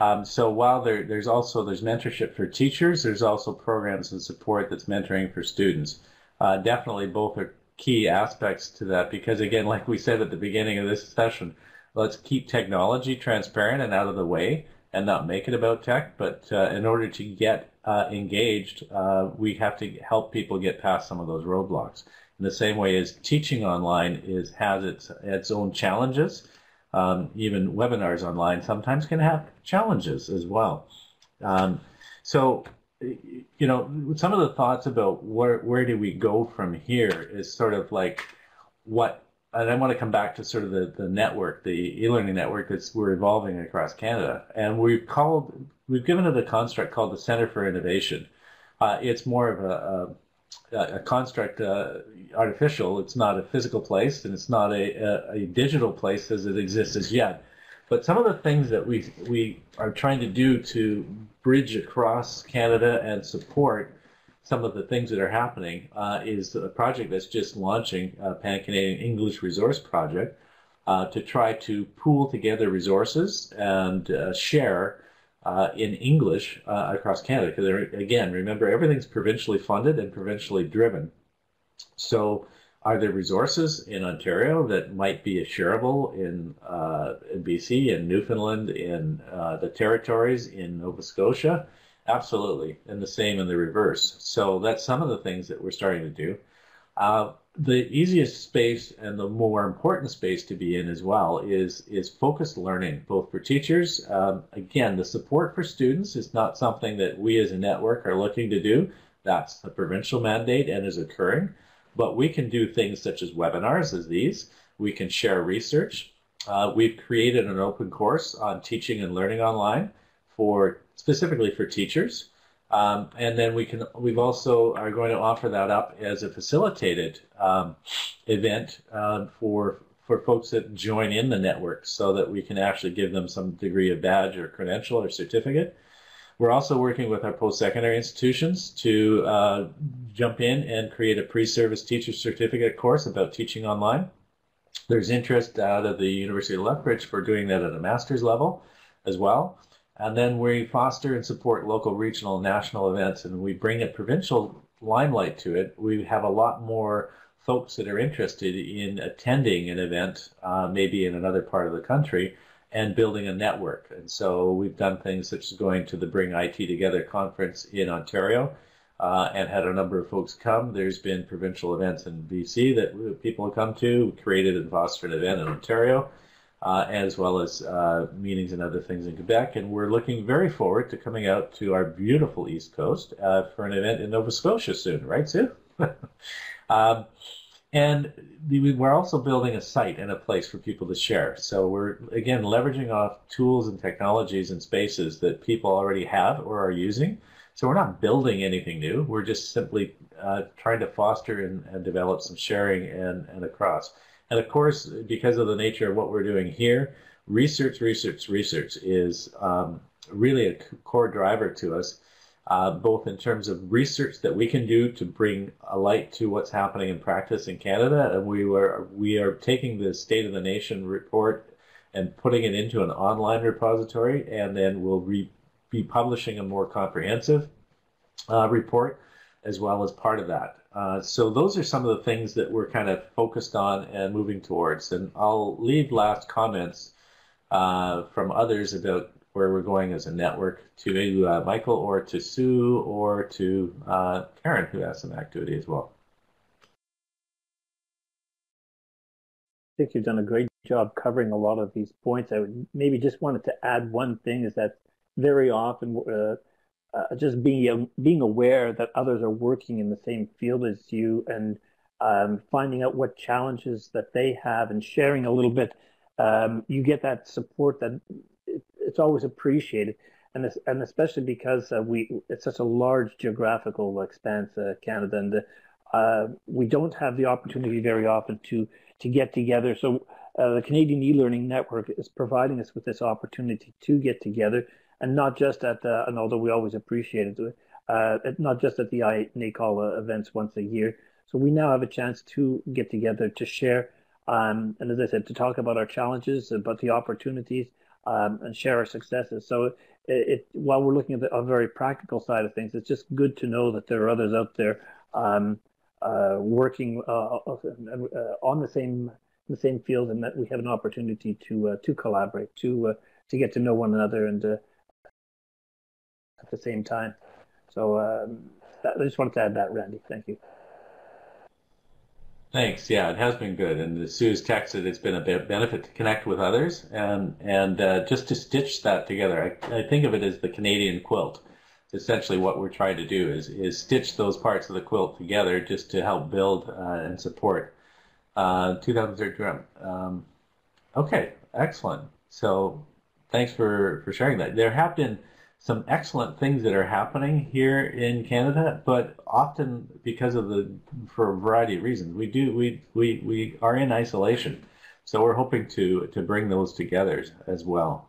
Um, so while there, there's also there's mentorship for teachers, there's also programs and support that's mentoring for students. Uh, definitely both are key aspects to that because again like we said at the beginning of this session let's keep technology transparent and out of the way and not make it about tech. But uh, in order to get uh, engaged uh, we have to help people get past some of those roadblocks. In the same way as teaching online is has its its own challenges um, even webinars online sometimes can have challenges as well um, so you know, some of the thoughts about where where do we go from here is sort of like what, and I want to come back to sort of the, the network, the e-learning network that's we're evolving across Canada, and we've called we've given it a construct called the Center for Innovation. Uh, it's more of a, a, a construct, uh, artificial. It's not a physical place, and it's not a, a, a digital place as it exists as yet. But some of the things that we we are trying to do to bridge across Canada and support some of the things that are happening uh, is a project that's just launching, a Pan Canadian English Resource Project, uh, to try to pool together resources and uh, share uh, in English uh, across Canada. Because again, remember everything's provincially funded and provincially driven. So are there resources in Ontario that might be shareable in, uh, in BC, in Newfoundland, in uh, the territories, in Nova Scotia? Absolutely, and the same in the reverse. So that's some of the things that we're starting to do. The easiest space and the more important space to be in as well is is focused learning, both for teachers. Um, again, the support for students is not something that we as a network are looking to do. That's a provincial mandate and is occurring. But we can do things such as webinars as these. We can share research. Uh, we've created an open course on teaching and learning online for specifically for teachers. Um, and then we can we've also are going to offer that up as a facilitated um, event uh, for for folks that join in the network so that we can actually give them some degree of badge or credential or certificate we're also working with our post-secondary institutions to uh, jump in and create a pre-service teacher certificate course about teaching online. There's interest out of the University of Lethbridge for doing that at a master's level as well. And then we foster and support local, regional, national events, and we bring a provincial limelight to it. We have a lot more folks that are interested in attending an event, uh, maybe in another part of the country, and building a network. And so we've done things such as going to the Bring IT Together conference in Ontario uh, and had a number of folks come. There's been provincial events in BC that people have come to. Created and fostered an event in Ontario. Uh, as well as uh, meetings and other things in Quebec. And we're looking very forward to coming out to our beautiful East Coast uh, for an event in Nova Scotia soon, right, Sue? um, and we're also building a site and a place for people to share. So we're, again, leveraging off tools and technologies and spaces that people already have or are using. So we're not building anything new. We're just simply uh, trying to foster and, and, develop some sharing and, and across. And of course, because of the nature of what we're doing here, research, research, research is um, really a core driver to us uh, both in terms of research that we can do to bring a light to what's happening in practice in Canada. And we were we are taking the State of the Nation report and putting it into an online repository, and then we'll re- be publishing a more comprehensive uh, report as well as part of that. Uh, so those are some of the things that we're kind of focused on and moving towards. And I'll leave last comments uh, from others about where we're going as a network to uh, Michael or to Sue or to uh, Karen, who has some activity as well. I think you've done a great job covering a lot of these points. I would maybe just wanted to add one thing is that very often uh, just being being aware that others are working in the same field as you and um, finding out what challenges that they have and sharing a little bit, um, you get that support that it, it's always appreciated. And, this, and especially because uh, we it's such a large geographical expanse, uh, Canada, and uh, we don't have the opportunity very often to to get together. So uh, the Canadian e-learning network is providing us with this opportunity to get together and not just at the, and although we always appreciate it, uh, not just at the NACOL events once a year. So we now have a chance to get together to share, um, and as I said, to talk about our challenges, about the opportunities, um, and share our successes. So it, it, while we're looking at the, a very practical side of things, it's just good to know that there are others out there um, uh, working uh, uh, uh on the same the same field, and that we have an opportunity to uh, to collaborate, to to get to know one another, and at the same time. So um, that, I just wanted to add that, Randy. Thank you. Thanks. Yeah, it has been good. And as Sue's texted, it's been a benefit to connect with others and and uh, just to stitch that together. I, I think of it as the Canadian quilt. Essentially, what we're trying to do is is stitch those parts of the quilt together just to help build uh, and support uh, 2030 um, okay, excellent. So thanks for for sharing that. There have been some excellent things that are happening here in Canada, but often because of the for a variety of reasons, we do we we we are in isolation. So we're hoping to to bring those together as well.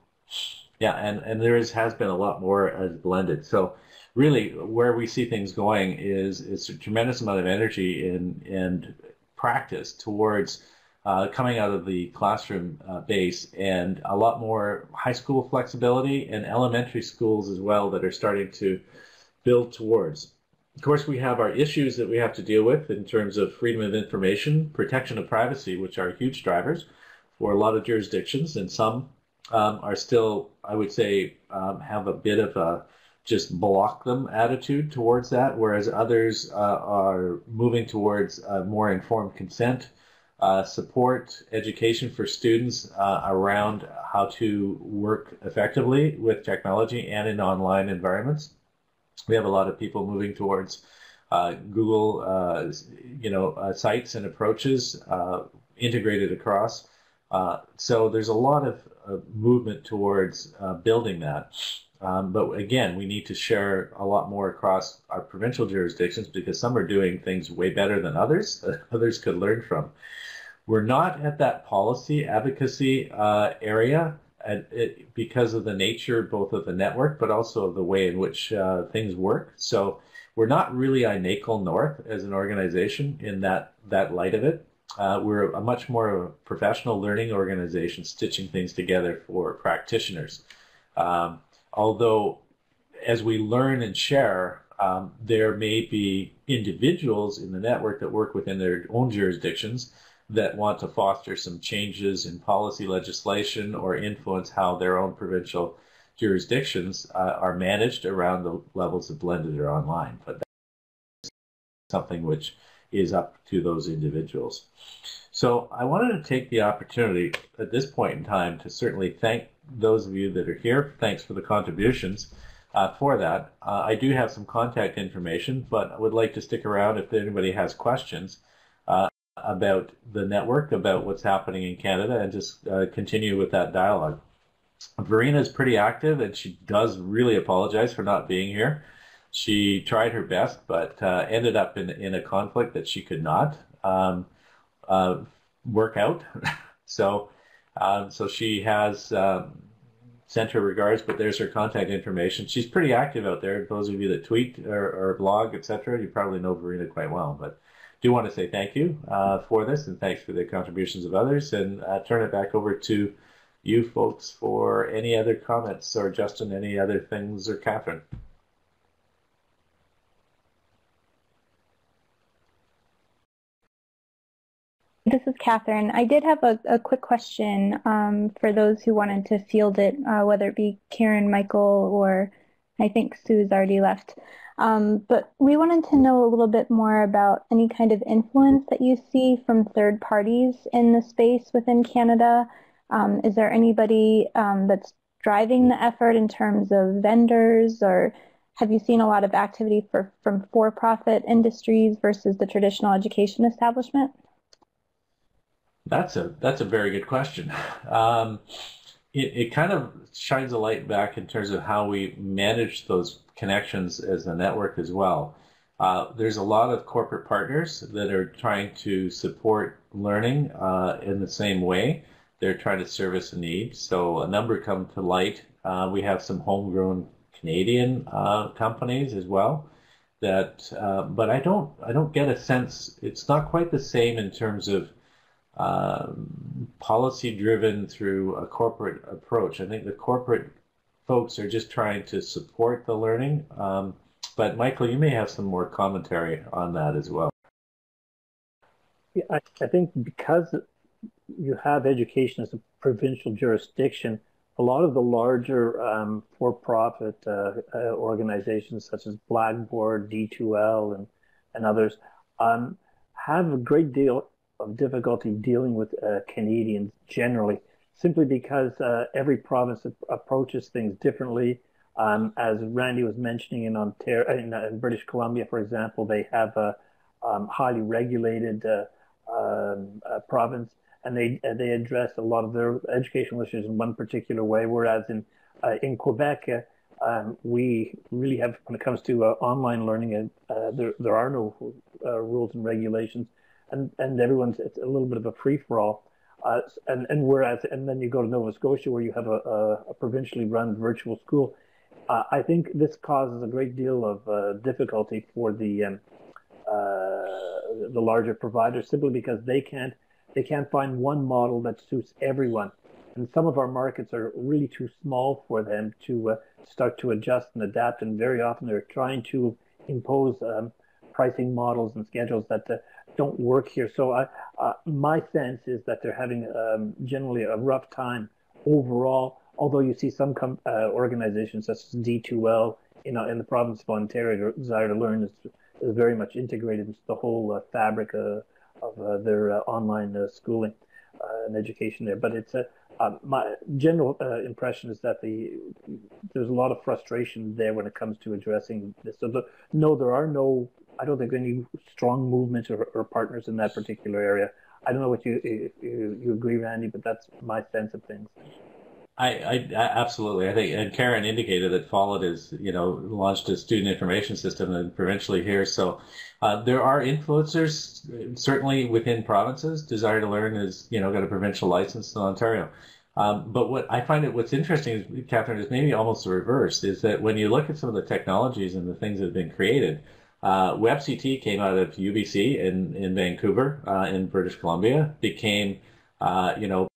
Yeah, and and there is has been a lot more as blended. So really, where we see things going is is a tremendous amount of energy and and practice towards uh, coming out of the classroom uh, base and a lot more high school flexibility and elementary schools as well that are starting to build towards. Of course, we have our issues that we have to deal with in terms of freedom of information, protection of privacy, which are huge drivers for a lot of jurisdictions, and some um, are still, I would say, um, have a bit of a just block them attitude towards that, whereas others uh, are moving towards more informed consent uh, support education for students uh, around how to work effectively with technology and in online environments. We have a lot of people moving towards uh, Google, uh, you know, uh, sites and approaches uh, integrated across. so there's a lot of movement towards building that. Um, but again, we need to share a lot more across our provincial jurisdictions because some are doing things way better than others that others could learn from. We're not at that policy advocacy uh, area it, because of the nature both of the network, but also of the way in which uh, things work. So we're not really INACOL North as an organization in that, that light of it. Uh, we're a much more professional learning organization stitching things together for practitioners. Um, although as we learn and share, um, there may be individuals in the network that work within their own jurisdictions that want to foster some changes in policy legislation or influence how their own provincial jurisdictions uh, are managed around the levels of blended or online. But that's something which is up to those individuals. So I wanted to take the opportunity at this point in time to certainly thank those of you that are here. Thanks for the contributions. Uh, for that. Uh, I do have some contact information, but I would like to stick around if anybody has questions. Uh, about the network, about what's happening in Canada, and just uh, continue with that dialogue. Verena is pretty active, and she does really apologize for not being here. She tried her best, but uh, ended up in in a conflict that she could not um, uh, work out. so, um, so she has um, sent her regards, but there's her contact information. She's pretty active out there. Those of you that tweet or, or blog, etc., you probably know Verena quite well, but do want to say thank you uh, for this and thanks for the contributions of others and uh, turn it back over to you folks for any other comments, or Justin, any other things, or Catherine. This is Catherine. I did have a, a quick question um, for those who wanted to field it, uh, whether it be Karen, Michael, or I think Sue's already left. Um, but we wanted to know a little bit more about any kind of influence that you see from third parties in the space within Canada. Um, is there anybody um, that's driving the effort in terms of vendors, or have you seen a lot of activity for, from for-profit industries versus the traditional education establishment? That's a that's a very good question. Um, it, it kind of shines a light back in terms of how we manage those connections as a network as well. Uh, there's a lot of corporate partners that are trying to support learning uh, in the same way. They're trying to service a need. So a number come to light. Uh, we have some homegrown Canadian uh, companies as well. That, uh, but I don't, I don't get a sense. It's not quite the same in terms of um, policy driven through a corporate approach. I think the corporate folks are just trying to support the learning. Um, but Michael, you may have some more commentary on that as well. Yeah, I, I think because you have education as a provincial jurisdiction, a lot of the larger um, for-profit uh, uh, organizations such as Blackboard, D2L, and, and others um, have a great deal of difficulty dealing with uh, Canadians generally, simply because uh, every province approaches things differently. Um, as Randy was mentioning in Ontario, in, uh, in, British Columbia, for example, they have a um, highly regulated uh, um, uh, province, and they uh, they address a lot of their educational issues in one particular way. Whereas in in Quebec, um, we really have, when it comes to online learning, there there are no rules and regulations and and everyone's it's a little bit of a free for all. Uh, and and whereas and then you go to Nova Scotia where you have a, a, a provincially run virtual school. Uh, I think this causes a great deal of uh, difficulty for the um, uh, the larger providers simply because they can't they can't find one model that suits everyone. And some of our markets are really too small for them to uh, start to adjust and adapt. And very often they're trying to impose um, pricing models and schedules that uh, don't work here. So I, uh, my sense is that they're having um, generally a rough time overall. Although you see some com- uh, organizations such as D2L, you know, in the province of Ontario, Desire2Learn is, is very much integrated into the whole uh, fabric uh, of uh, their uh, online schooling and education there. But it's a my general impression is that the there's a lot of frustration there when it comes to addressing this. So the, no, there are no I don't think any strong movements or, or, partners in that particular area. I don't know what you, you, you agree, Randy, but that's my sense of things. I, I, absolutely. I think, and Karen indicated that Follett is, you know, launched a student information system provincially here. So uh, there are influencers certainly within provinces. Desire2Learn is, you know, got a provincial license in Ontario. Um, but what I find it what's interesting, is, Catherine, is maybe almost the reverse. Is that when you look at some of the technologies and the things that have been created, uh, WebCT came out of UBC in, in Vancouver, uh, in British Columbia, became, uh, you know,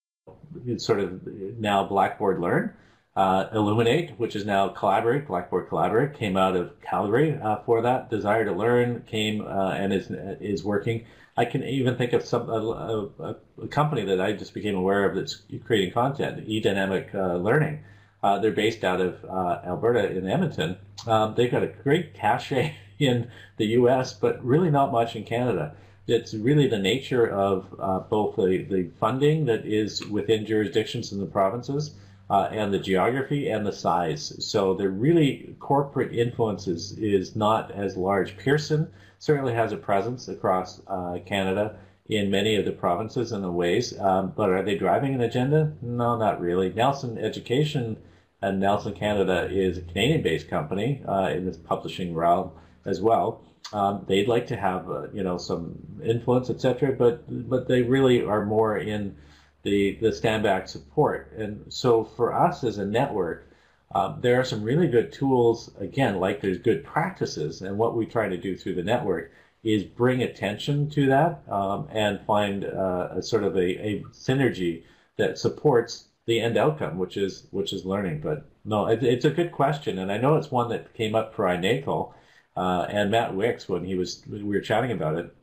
sort of now Blackboard Learn. Uh, Elluminate, which is now Collaborate, Blackboard Collaborate, came out of Calgary uh, for that. Desire2Learn came uh, and is is working. I can even think of some a, a, a, company that I just became aware of that's creating content, eDynamic Learning. They're based out of Alberta in Edmonton. Um, they've got a great cachet in the U.S., but really not much in Canada. It's really the nature of uh, both the, the funding that is within jurisdictions in the provinces uh, and the geography and the size. So the really corporate influences is is not as large. Pearson certainly has a presence across uh, Canada in many of the provinces in the ways, um, but are they driving an agenda? No, not really. Nelson Education and Nelson Canada is a Canadian-based company uh, in this publishing realm as well. Um, they'd like to have uh, you know some influence, etc. But but they really are more in the the stand back support. And so for us as a network, um, there are some really good tools. Again, like there's good practices, and what we try to do through the network is bring attention to that um, and find uh, a sort of a, a synergy that supports the end outcome, which is which is learning. But no, it, it's a good question, and I know it's one that came up for INACOL uh, and Matt Wicks when he was we were chatting about it.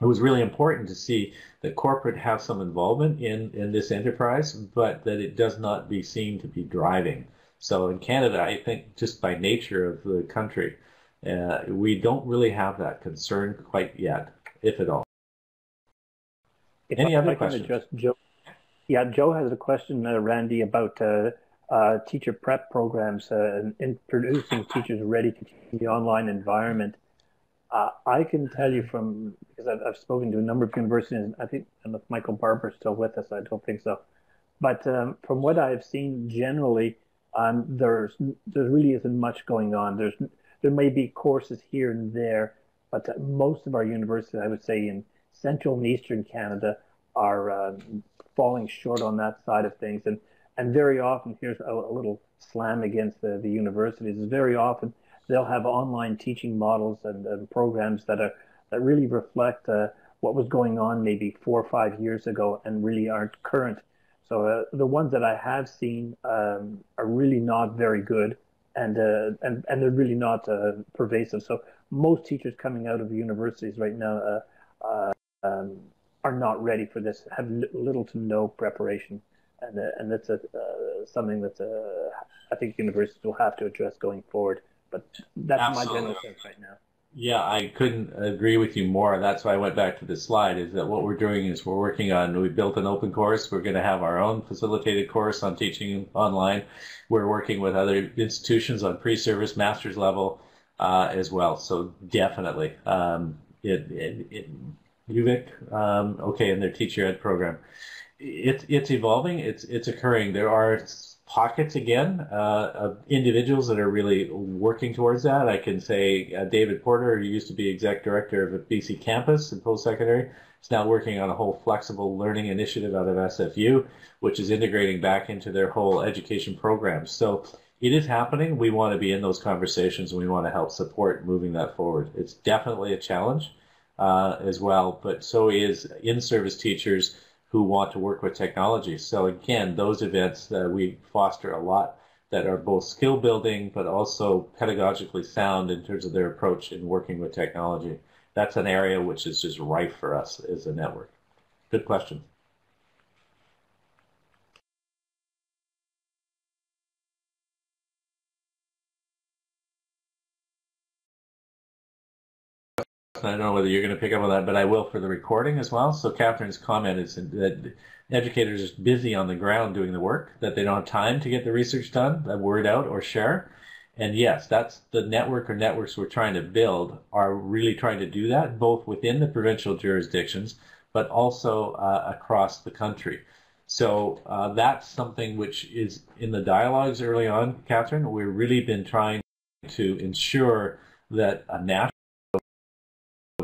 It was really important to see that corporate have some involvement in in this enterprise, but that it does not be seen to be driving. So in Canada, I think just by nature of the country, uh, we don't really have that concern quite yet, if at all. If Any I, other questions? Address Joe. Yeah, Joe has a question, uh, Randy, about uh, uh, teacher prep programs uh, and, and, teachers ready to teach in the online environment. Uh, I can tell you from because I've, I've, spoken to a number of universities. I think I if Michael Barbour still with us. I don't think so. But um, from what I've seen, generally, um, there's there really isn't much going on. There's there may be courses here and there, but most of our universities, I would say, in central and eastern Canada, are um, falling short on that side of things. And and very often, here's a, a little slam against the, the universities. Is very often they'll have online teaching models and, and programs that are that really reflect uh, what was going on maybe four or five years ago and really aren't current. So uh, the ones that I have seen um, are really not very good, and uh, and and they're really not uh, pervasive. So most teachers coming out of universities right now uh, uh, um, are not ready for this. Have little to no preparation, and uh, and that's a something that I think universities will have to address going forward. But that's Absolutely. my general sense right now. Yeah, I couldn't agree with you more. That's why I went back to the slide. Is that what we're doing? Is we're working on. We built an open course. We're going to have our own facilitated course on teaching online. We're working with other institutions on pre-service, master's level uh, as well. So definitely, um, it, it, it UVic, um, okay, in their teacher ed program, it's it's evolving. It's it's occurring. There are pockets again uh, of individuals that are really working towards that. I can say uh, David Porter, who used to be exec director of a BCcampus in post-secondary, is now working on a whole flexible learning initiative out of SFU, which is integrating back into their whole education programs. So it is happening. We want to be in those conversations and we want to help support moving that forward. It's definitely a challenge uh, as well, but so is in-service teachers who want to work with technology. So again, those events uh, we foster a lot that are both skill building but also pedagogically sound in terms of their approach in working with technology. That's an area which is just rife for us as a network. Good question. I don't know whether you're going to pick up on that, but I will for the recording as well. So Catherine's comment is that educators are busy on the ground doing the work, that they don't have time to get the research done, that word out or share. And yes, that's the network or networks we're trying to build are really trying to do that, both within the provincial jurisdictions, but also uh, across the country. So uh, that's something which is in the dialogues early on, Catherine. We've really been trying to ensure that a national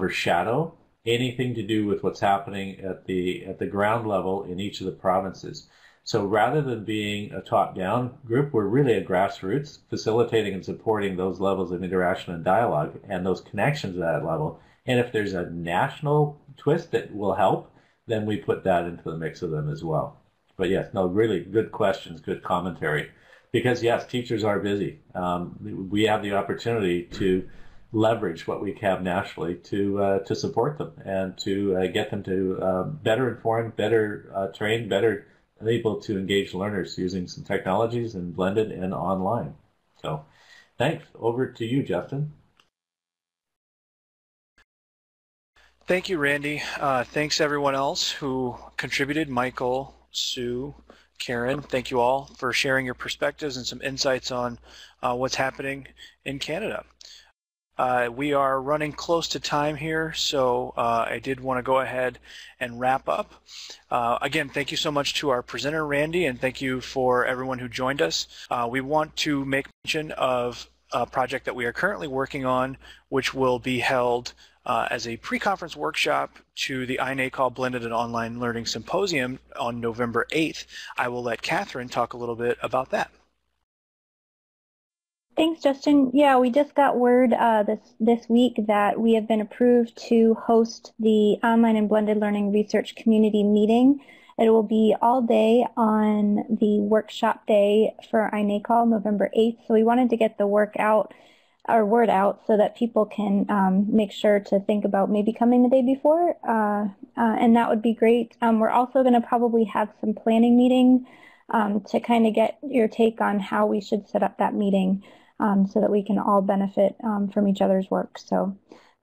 overshadow anything to do with what's happening at the at the ground level in each of the provinces. So rather than being a top-down group, we're really a grassroots, facilitating and supporting those levels of interaction and dialogue and those connections at that level. And if there's a national twist that will help, then we put that into the mix of them as well. But yes, no, really good questions, good commentary. Because yes, teachers are busy. Um, we have the opportunity to leverage what we have nationally to uh, to support them and to uh, get them to uh, better informed, better uh, trained, better able to engage learners using some technologies and blended and online. So, thanks. Over to you, Justin. Thank you, Randy. Uh, thanks everyone else who contributed. Michael, Sue, Karen, thank you all for sharing your perspectives and some insights on uh, what's happening in Canada. Uh, we are running close to time here, so uh, I did want to go ahead and wrap up. Uh, again, thank you so much to our presenter, Randy, and thank you for everyone who joined us. Uh, we want to make mention of a project that we are currently working on, which will be held uh, as a pre-conference workshop to the INACOL Blended and Online Learning Symposium on November 8th. I will let Catherine talk a little bit about that. Thanks, Justin. Yeah, we just got word uh, this this week that we have been approved to host the online and blended learning research community meeting It will be all day on the workshop day for INACOL, November 8th. So we wanted to get the work out, our word out, so that people can um, make sure to think about maybe coming the day before, uh, uh, and that would be great. Um, we're also going to probably have some planning meeting um, to kind of get your take on how we should set up that meeting um, so that we can all benefit um, from each other's work. So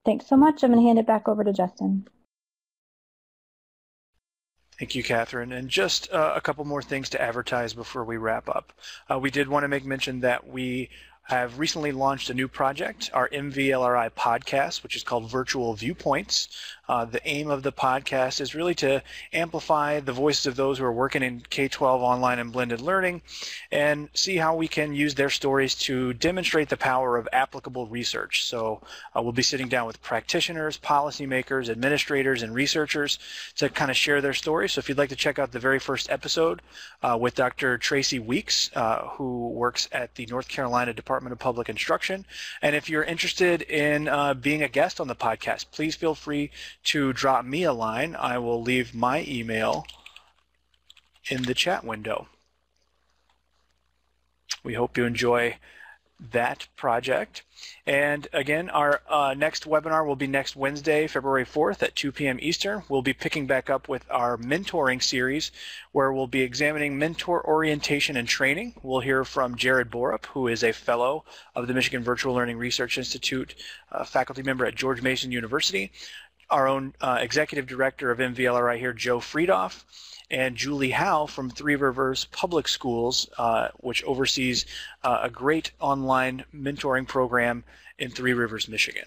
thanks so much. I'm going to hand it back over to Justin. Thank you, Catherine. And just uh, a couple more things to advertise before we wrap up. Uh, we did want to make mention that we have recently launched a new project, our MVLRI podcast, which is called Virtual Viewpoints. Uh, the aim of the podcast is really to amplify the voices of those who are working in K-12 online and blended learning and see how we can use their stories to demonstrate the power of applicable research. So uh, we'll be sitting down with practitioners, policymakers, administrators, and researchers to kind of share their stories. So if you'd like to check out the very first episode uh, with Dr. Tracy Weeks, uh, who works at the North Carolina Department of Public Instruction, and if you're interested in uh, being a guest on the podcast, please feel free to drop me a line, I will leave my email in the chat window. We hope you enjoy that project. And again, our uh, next webinar will be next Wednesday, February 4th at 2 p.m. Eastern. We'll be picking back up with our mentoring series where we'll be examining mentor orientation and training. We'll hear from Jared Borup, who is a fellow of the Michigan Virtual Learning Research Institute, a faculty member at George Mason University our own uh, executive director of MVLRI here, Joe Freidhoff, and Julie Howe from Three Rivers Public Schools, uh, which oversees uh, a great online mentoring program in Three Rivers, Michigan.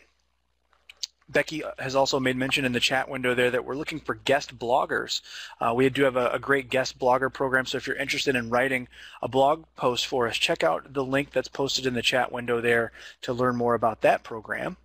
Becky has also made mention in the chat window there that we're looking for guest bloggers. Uh, we do have a, a, great guest blogger program, so if you're interested in writing a blog post for us, check out the link that's posted in the chat window there to learn more about that program.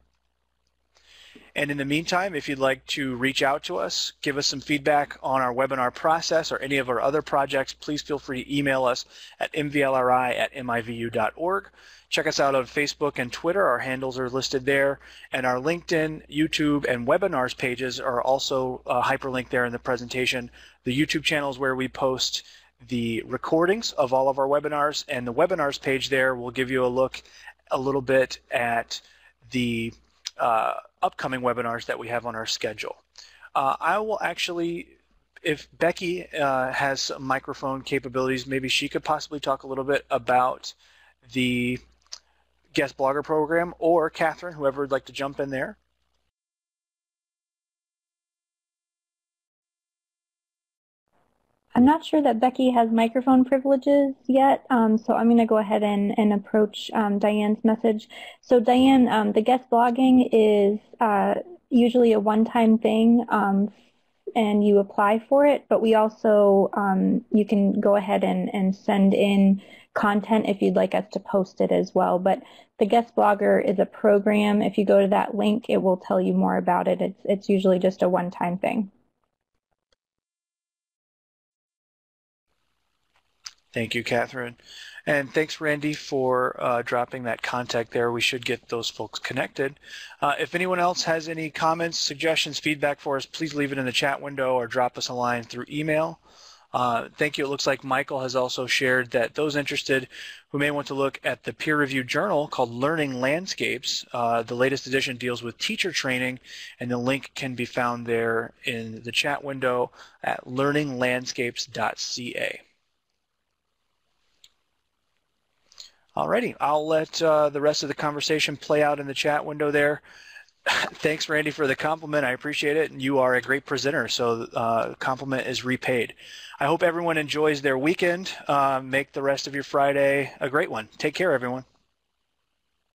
And in the meantime, if you'd like to reach out to us, give us some feedback on our webinar process or any of our other projects, please feel free to email us at mvlri at mivu.org. Check us out on Facebook and Twitter. Our handles are listed there. And our LinkedIn, YouTube, and webinars pages are also uh, hyperlinked there in the presentation. The YouTube channel is where we post the recordings of all of our webinars, and the webinars page there will give you a look a little bit at the uh, upcoming webinars that we have on our schedule. Uh, I will actually, if Becky uh, has microphone capabilities, maybe she could possibly talk a little bit about the guest blogger program, or Catherine, whoever would like to jump in there. I'm not sure that Becky has microphone privileges yet, um, so I'm going to go ahead and, and approach um, Diane's message. So Diane, um, the guest blogging is uh, usually a one-time thing um, and you apply for it, but we also, um, you can go ahead and, and send in content if you'd like us to post it as well. But the guest blogger is a program. If you go to that link, it will tell you more about it. It's, it's usually just a one-time thing. Thank you, Catherine. And thanks, Randy, for uh, dropping that contact there. We should get those folks connected. Uh, if anyone else has any comments, suggestions, feedback for us, please leave it in the chat window or drop us a line through email. Uh, thank you. It looks like Michael has also shared that those interested who may want to look at the peer-reviewed journal called Learning Landscapes, uh, the latest edition deals with teacher training, and the link can be found there in the chat window at learninglandscapes.ca. Alrighty, I'll let uh, the rest of the conversation play out in the chat window there. Thanks, Randy, for the compliment. I appreciate it. And you are a great presenter, so uh, compliment is repaid. I hope everyone enjoys their weekend. Uh, make the rest of your Friday a great one. Take care, everyone.